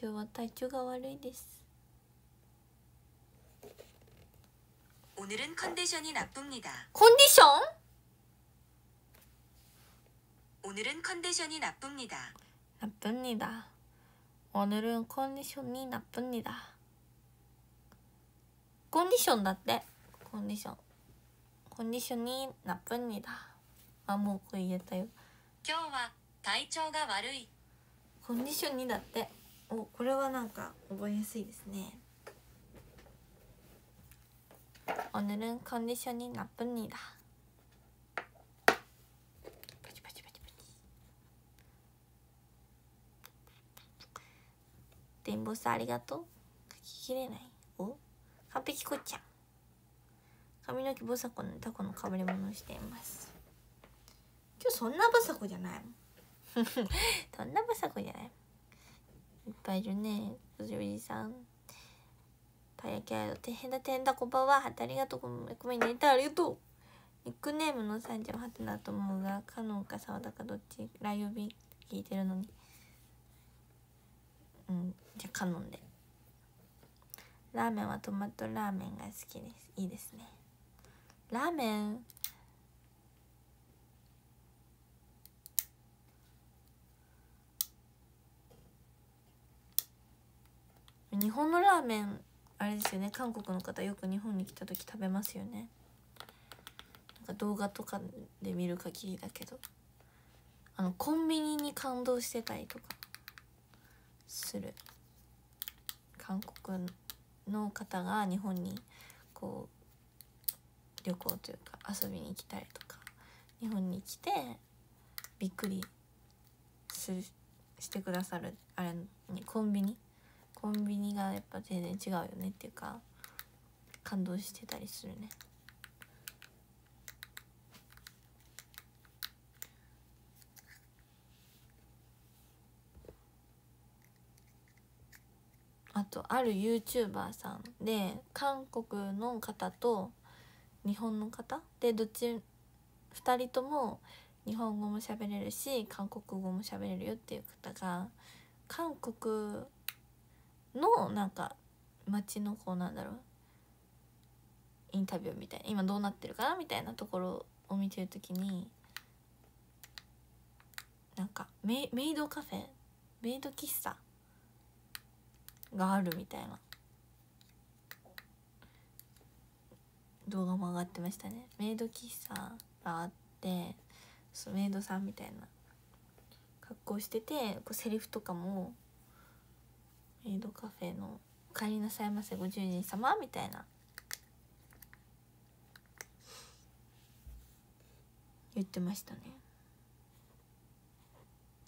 今日は体調が悪いです 오늘은 컨디션이 나쁩니다. コンディション 오늘은 컨디션이 나쁩니다. 나쁩니다. 오늘은 컨디션이 나쁩니다. 컨디션 だってコンディションコンディションに 나쁩니다. 아もうこれ言えたよ今日は体調が悪い。コンディションにだっておこれはなんか覚えやすいですね 오늘은 컨디션이 나쁩니다. レインボースありがとう。書ききれない。お？完璧こっちゃ。髪の毛ボサコのタコの被り物をしています。今日そんなボサコじゃない。そんなボサコじゃない。いっぱいいるね。おじおじさん。たやきあよてへんだてんだこばは。はてありがとう。ごめんね。ありがとう。ニックネームの38だと思うが、かのんか沢田かどっち、ライオビ聞いてるのに。うん。じゃあカノンで。ラーメンはトマトラーメンが好きです。いいですね。ラーメン。日本のラーメンあれですよね。韓国の方よく日本に来た時食べますよね。なんか動画とかで見る限りだけど。あのコンビニに感動してたりとか。する。韓国の方が日本にこう旅行というか遊びに来たりとか日本に来てびっくりするしてくださるあれにコンビニ？コンビニがやっぱ全然違うよねっていうか感動してたりするね。あとある YouTuber さんで韓国の方と日本の方でどっち2人とも日本語も喋れるし韓国語も喋れるよっていう方が韓国のなんか街のこうなんだろうインタビューみたいな今どうなってるかなみたいなところを見てる時になんかメイメイドカフェ？メイド喫茶？があるみたいな。動画も上がってましたね。メイド喫茶があってそメイドさんみたいな。格好しててこうセリフとかもメイドカフェの「お帰りなさいませご主人様」みたいな。言ってましたね。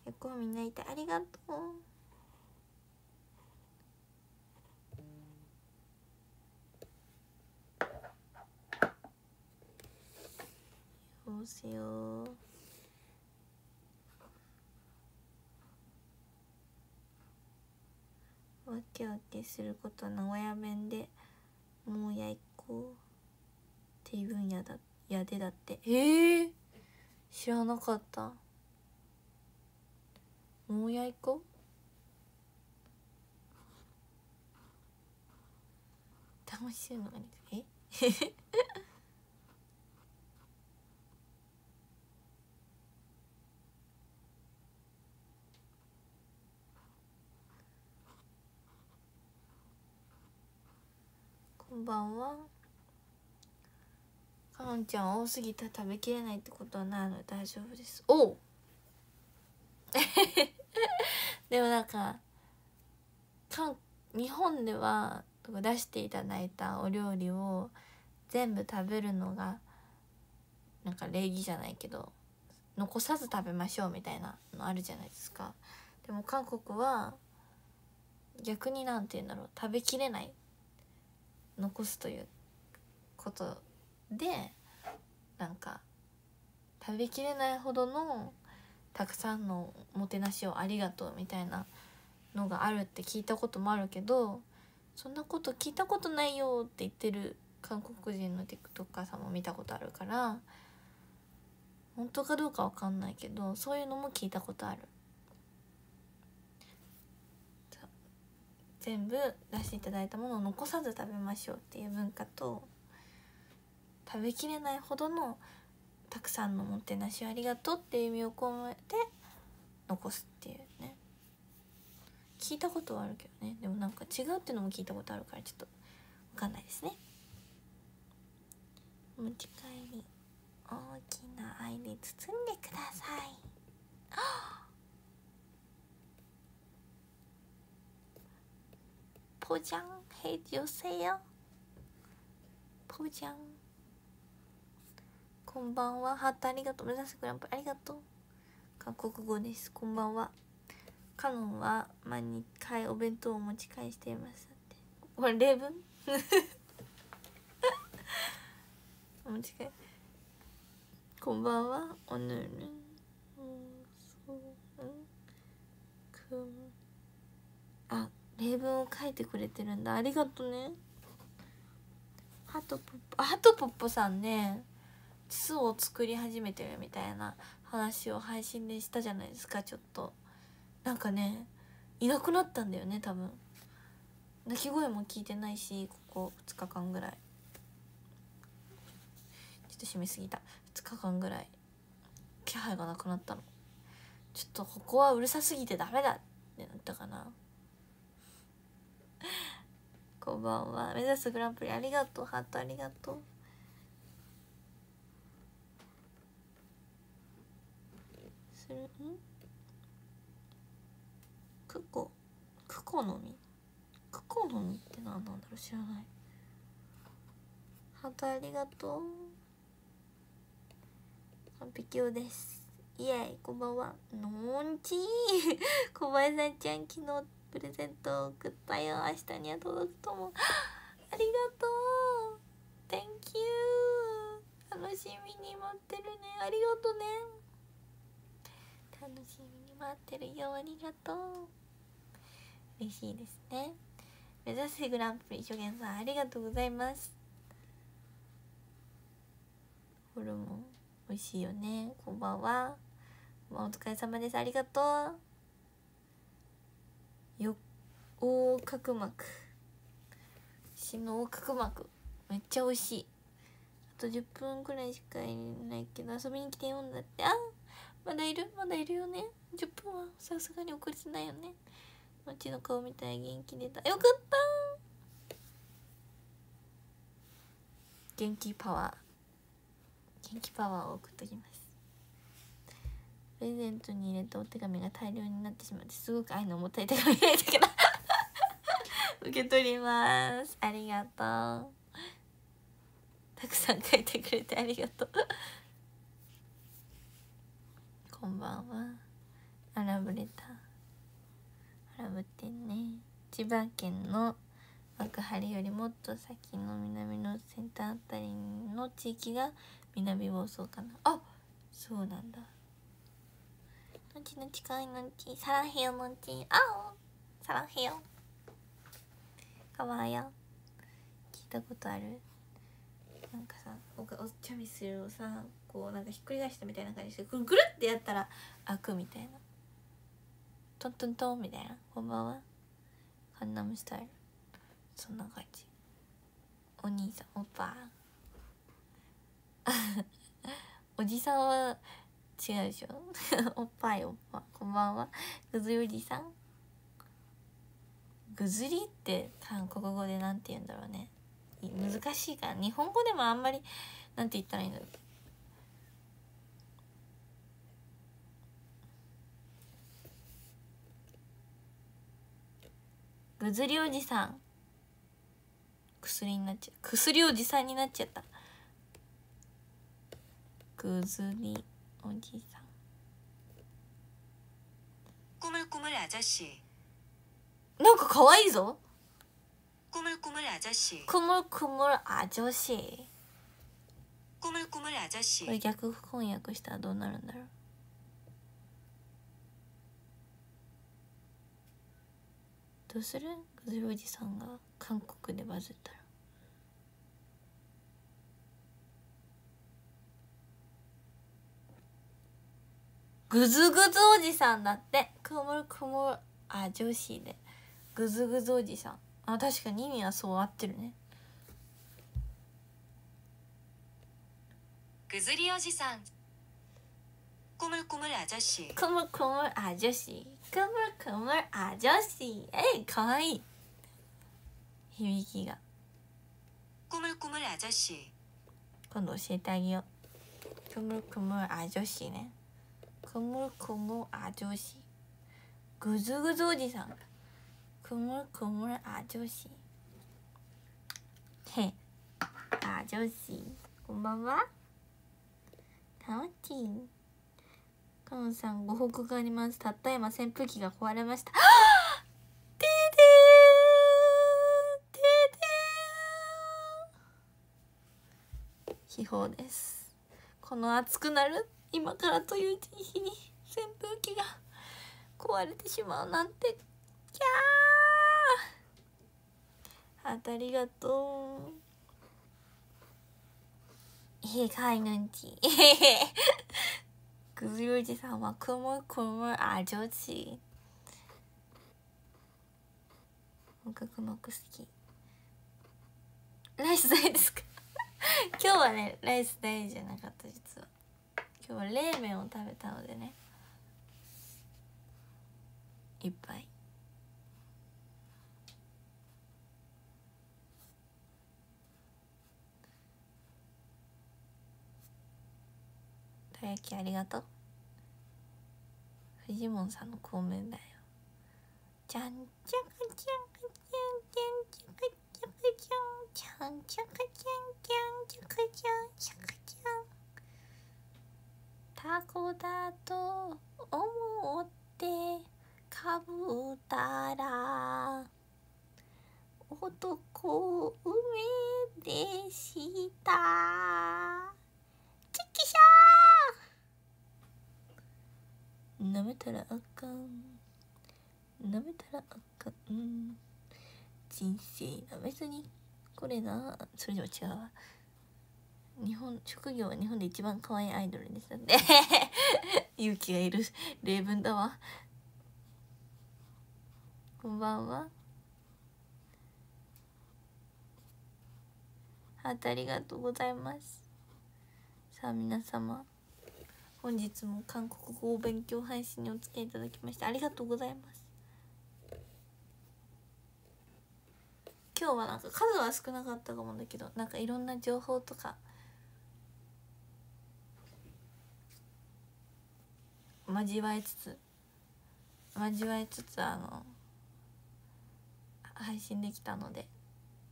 結構みんないてありがとう。どうしよう。わけわけすること名古屋弁でもうやいこうっていうんやだやでだって。ええー、知らなかった。もうやいこ？楽しいのがえ？んばんは。かのんちゃん多すぎた食べきれないってことはないので大丈夫です。おう。でもなんか日本では出していただいたお料理を全部食べるのがなんか礼儀じゃないけど残さず食べましょうみたいなのあるじゃないですか。でも韓国は逆になんて言うんだろう。食べきれない。残すということでなんか食べきれないほどのたくさんのもてなしをありがとうみたいなのがあるって聞いたこともあるけどそんなこと聞いたことないよって言ってる韓国人の TikToker さんも見たことあるから本当かどうかわかんないけどそういうのも聞いたことある。全部出していただいたものを残さず食べましょうっていう文化と食べきれないほどのたくさんのもてなしをありがとうっていう意味を込めて残すっていうね。聞いたことはあるけどね。でもなんか違うっていうのも聞いたことあるからちょっと分かんないですね。持ち帰り大きな愛で包んでください。 포장해주세요 포장こんばんはハートありがとう目指すグランプリありがとう韓国語ですこんばんはカノンは毎回お弁当を持ち返していますってこれ例文持ち返こんばんは오늘은くんあ 例文を書いてくれてるんだ。ありがとね。ハトポッポハトポッポさんね巣を作り始めてるみたいな話を配信でしたじゃないですかちょっと。なんかねいなくなったんだよね多分。鳴き声も聞いてないしここ2日間ぐらい。ちょっと締めすぎた。2日間ぐらい。気配がなくなったの。ちょっとここはうるさすぎてダメだってなったかな。こんばんは。目指すグランプリありがとう。ハートありがとう。する？ん？クコ？クコの実？クコの実って何なんだろう？知らない。ハートありがとう。完璧よです。イエイ。こんばんは。のんちー。小林さんちゃん昨日プレゼントを送ったよ。明日には届くと思うありがとう。Thank you 楽しみに待ってるね。ありがとうね。楽しみに待ってるよ。ありがとう。嬉しいですね。目指せグランプリ初見さんありがとうございます。ホルモン美味しいよね。こんばんは。お疲れ様です。ありがとう。よ横隔膜。死の横隔膜。めっちゃ美味しい。あと10分くらいしかいないけど遊びに来てよんだって。あまだいる。まだいるよね。10分はさすがに遅れてないよね。うちの顔みたい元気出た。よかった。元気パワー。元気パワーを送っときます。プレゼントに入れたお手紙が大量になってしまってすごく愛の重たい手紙がいたから 受け取ります。ありがとう。たくさん書いてくれてありがとう。こんばんは。アラブレターアラブってね。千葉県の幕張よりもっと先の南の先端あたりの地域が南房総かな。あそうなんだ。のちの近いのちサラヘヨのちあおサラヘヨ。かわいや聞いたことある？なんかさおかお茶みするをさこうなんかひっくり返したみたいな感じでぐるぐるってやったら開くみたいな。トントントンみたいな。こんばんは。カンナムスタイル。そんな感じ。お兄さんおっぱ おじさんは違うでしょ。おっぱいおっぱい。こんばんは。ぐずりおじさん。ぐずりって韓国語でなんて言うんだろうね。難しいから。日本語でもあんまりなんて言ったらいいんだろうぐずりおじさん。薬になっちゃう。薬おじさんになっちゃった。ぐずり。 おじさん 꾸물꾸물 아저씨 なんか可愛いぞ 꾸물꾸물 아저씨 くむくむあ女子 꾸물꾸물 これ 아저씨 逆翻訳したらどうなるんだろうどうするぐずるおじさんが韓国でバズった ぐずぐずおじさんだって。曇る曇るあ女子でおじさん。あ確かに意味はそう合ってるね。ぐずりおじさん。くむくむあ女子こむこむあ女子こむこむあょし。えいかわいい。響きが。こむくむあ女し。今度教えてあげよう。こむこむあ女しね。くむくむあ女子ぐずぐずおじさん。くむくむあ女子へ。あ女子こんばんは。たまちん。かのさんご報告があります。たった今扇風機が壊れました。は あてでーてでー秘宝です。この暑くなる今からという日に扇風機が壊れてしまうなんてキャー。あありがとう。へかいぬんちぐずりおじさんはくむくむあじょち僕くもく好き。ライス大ですか？今日はねライス大じゃなかった実は。今日は冷麺を食べたのでね。いっぱい。たい焼きありがとう。フジモンさんのコメンだよ。ちゃんちゃかちゃかちゃんちゃんちゃかちゃんちゃんちゃかちゃんちゃんちゃかちゃんちゃかちゃん。タコだと思ってかぶったら男梅でしたチキシャー舐めたらあかん舐めたらあかん人生舐めずにこれなそれでは違うわ日本職業は日本で一番可愛いアイドルですなんで勇気がいる。例文だわ。こんばんは。ハートありがとうございます。さあ皆様本日も韓国語勉強配信にお付き合いいただきましてありがとうございます。今日はなんか数は少なかったかもだけどなんかいろんな情報とか交えつつ交えつつあの配信できたので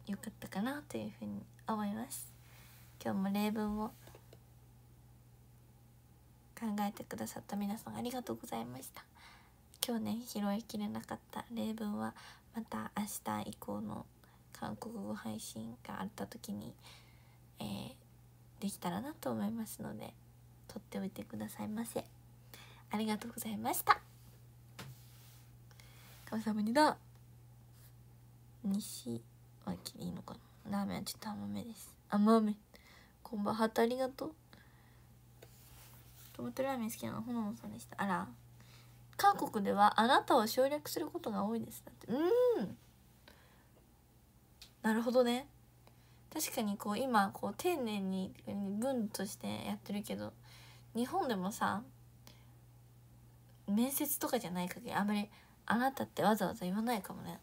よかったかなというふうに思います。今日も例文を考えてくださった皆さんありがとうございました。今日ね拾いきれなかった例文はまた明日以降の韓国語配信があった時に、えーできたらなと思いますので取っておいてくださいませ。ありがとうございました。감さ합니だ西脇でいいのかな？ラーメンはちょっと甘めです。甘め。こんばんはありがとう。トマトラーメン好きなほののさんでした。あら。韓国ではあなたを省略することが多いです。だって。うん。なるほどね。確かにこう今こう丁寧に文としてやってるけど日本でもさ面接とかじゃない限りあんまり「あなた」ってわざわざ言わないかもね。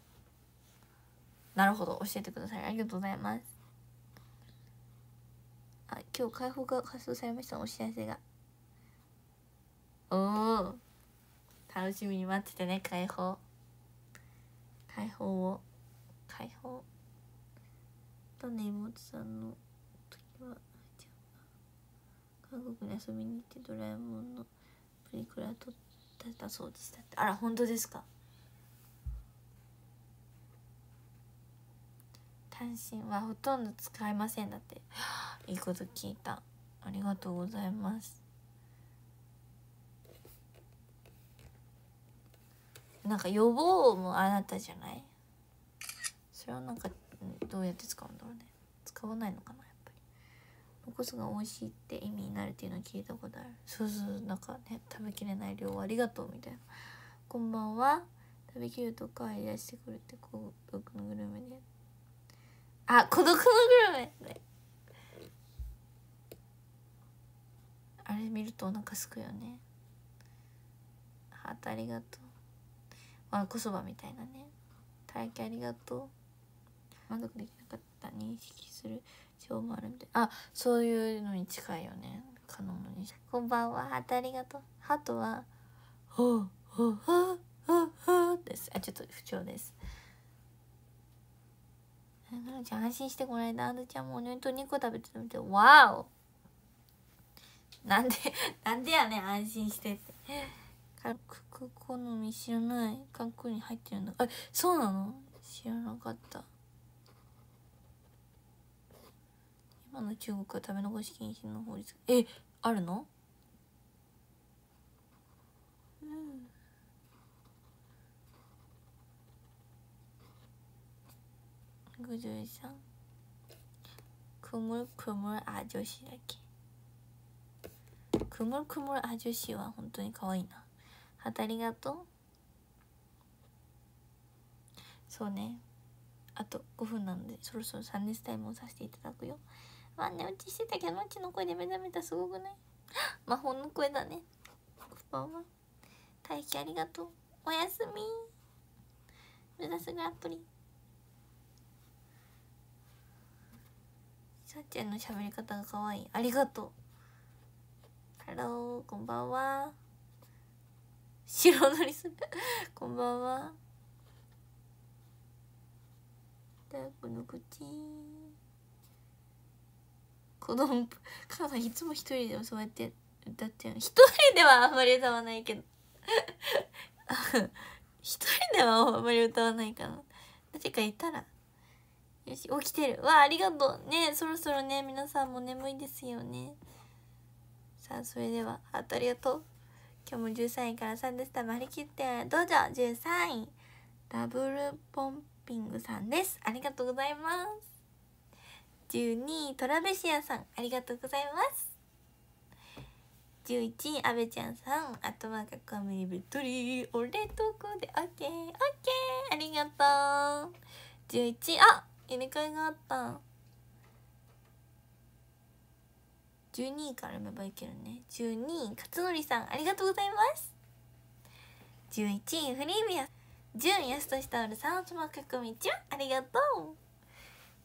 なるほど教えてください。ありがとうございます。あ今日解放が発送されました。お知らせが。おお楽しみに待っててね解放。解放を。解放。どんな妹さんの時は韓国に遊びに行ってドラえもんのプリクラ撮ってたそうでしたって。あら本当ですか？単身はほとんど使えませんだって。いいこと聞いた。ありがとうございます。なんか予防もあなたじゃない？それはなんかどうやって使うんだろうね。使わないのかな？やっぱり残すが美味しいって意味になるっていうのを聞いたことある。そうそうなんかね食べきれない量ありがとうみたいな。こんばんは。食べきるとかいらしてくるって孤独のグルメであ孤独のグルメあれ見るとお腹すくよね。ハートありがとう。わこそばみたいなね。体験ありがとう。満足できなかった。認識する。情もあるんであそういうのに近いよね。可能に。こんばんは。ハートありがとう。ハートは。ほうほうほうほうほうです。あちょっと不調です。なのちゃん安心してこないだあんちゃんもお弁当2個食べてたみたい。わお。なんで なんでやねん。安心してって。韓国好み知らない韓国に入ってるんだあそうなの？知らなかった今の中国は食べ残し禁止の法律。えあるの？うん。ぐじゅいさんくむくむあ女子だっけ？くむくむあ女子は本当に可愛いな。はたありがと？うそうね。あと5分なのでそろそろ3熱タイムをさせていただくよまあ寝落ちしてたけどマッチの声で目覚めたすごくない？魔法の声だね。こんばんは大気ありがとう。おやすみ。目指すグランプリ。さっちゃんの喋り方が可愛い。ありがとう。ハローこんばんは。白塗りする。こんばんは。だこの口。子供母さんいつも一人でもそうやって歌ってる一人ではあんまり歌わないけど。一人ではあんまり歌わないかな。誰かいたら。よし起きてる。わありがとう。ねそろそろね皆さんも眠いですよね。さあそれではハートありがとう。今日も13位から3ですた。張り切ってどうぞ。13位。ダブルポンピングさんです。ありがとうございます。12位トラベシアさんありがとうございます。11位阿部ちゃんさんあとはコメリベトリ俺とこでオッケーオッケーありがとう。11位あ入れ替えがあった。12位から読めばいけるね。12位勝則さんありがとうございます。11位フリービア。10位安としタオルさんともかっこみちゅありがとう。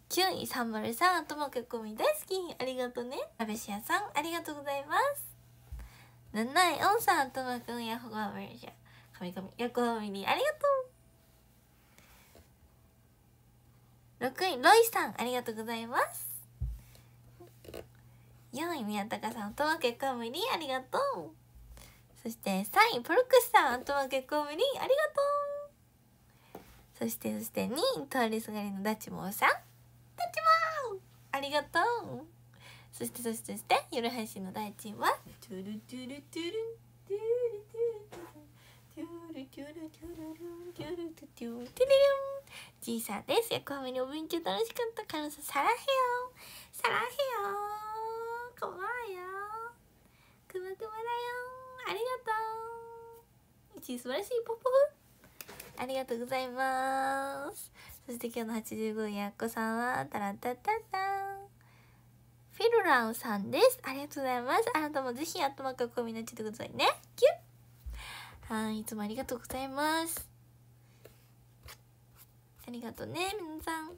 9位サンバルさんともかこみ大好きありがとうねラベシアさんありがとうございます。7位オンさんともくんやほがわりしゃ。神々横浜にありがとう。6位ロイさんありがとうございます。4位宮高さんとも結婚無理ありがとう。そして3位プロクスさんとも結婚無理ありがとう。そしてそして2位通りすがりのダチモーさん。ダチモーありがとう。そしてそしてそして夜配信の第1位はトゥルトゥルトゥルトゥルトゥルトゥルトゥルトゥルトゥルトゥルトゥルトゥルトゥルトゥルじいさんです横浜にお勉強楽しかったカノンさんサラヘヨサラヘヨこんばんよくまくまだよありがとう1位素晴らしいポッポフありがとうございますそして今日の85位やっこさんはタラタタタン。フィルランさんです。ありがとうございます。あなたもぜひアットマークコミになっちゃってくださいね。キュッ。はいいつもありがとうございますありがとうね。皆さん。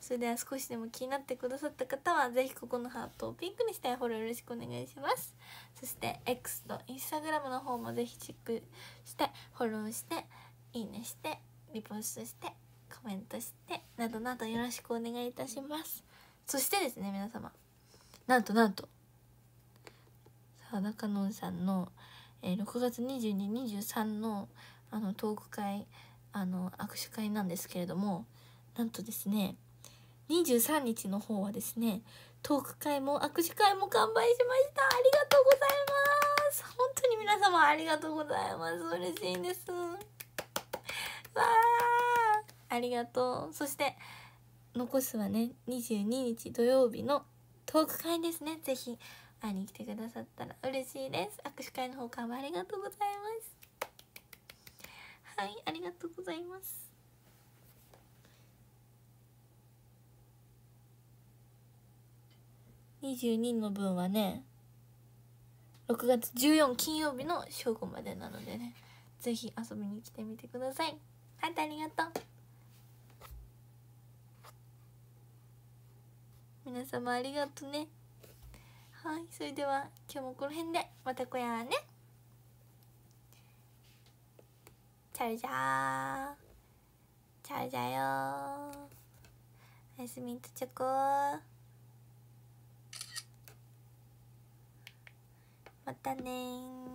それでは少しでも気になってくださった方はぜひここのハートをピンクにしてフォローよろしくお願いします。そして X と Instagram の方もぜひチェックしてフォローしていいねしてリポストして。メントしてなどなどよろしくお願いいたします。そしてですね皆様。なんとなんと。さあ中野さんの、えー、6月2223のあのトーク会あの握手会なんですけれどもなんとですね23日の方はですねトーク会も握手会も完売しました。ありがとうございます。本当に皆様ありがとうございます。嬉しいです。わあありがとう。そして残すはね22日土曜日のトーク会ですね。ぜひ会いに来てくださったら嬉しいです。握手会の方からもありがとうございます。はいありがとうございます。22の分はね6月14金曜日の正午までなのでねぜひ遊びに来てみてください。はいありがとう。皆様ありがとうね。はいそれでは今日もこの辺でまたこやね。チャルジャー。チャルジャーよおやすみとチョコ。またね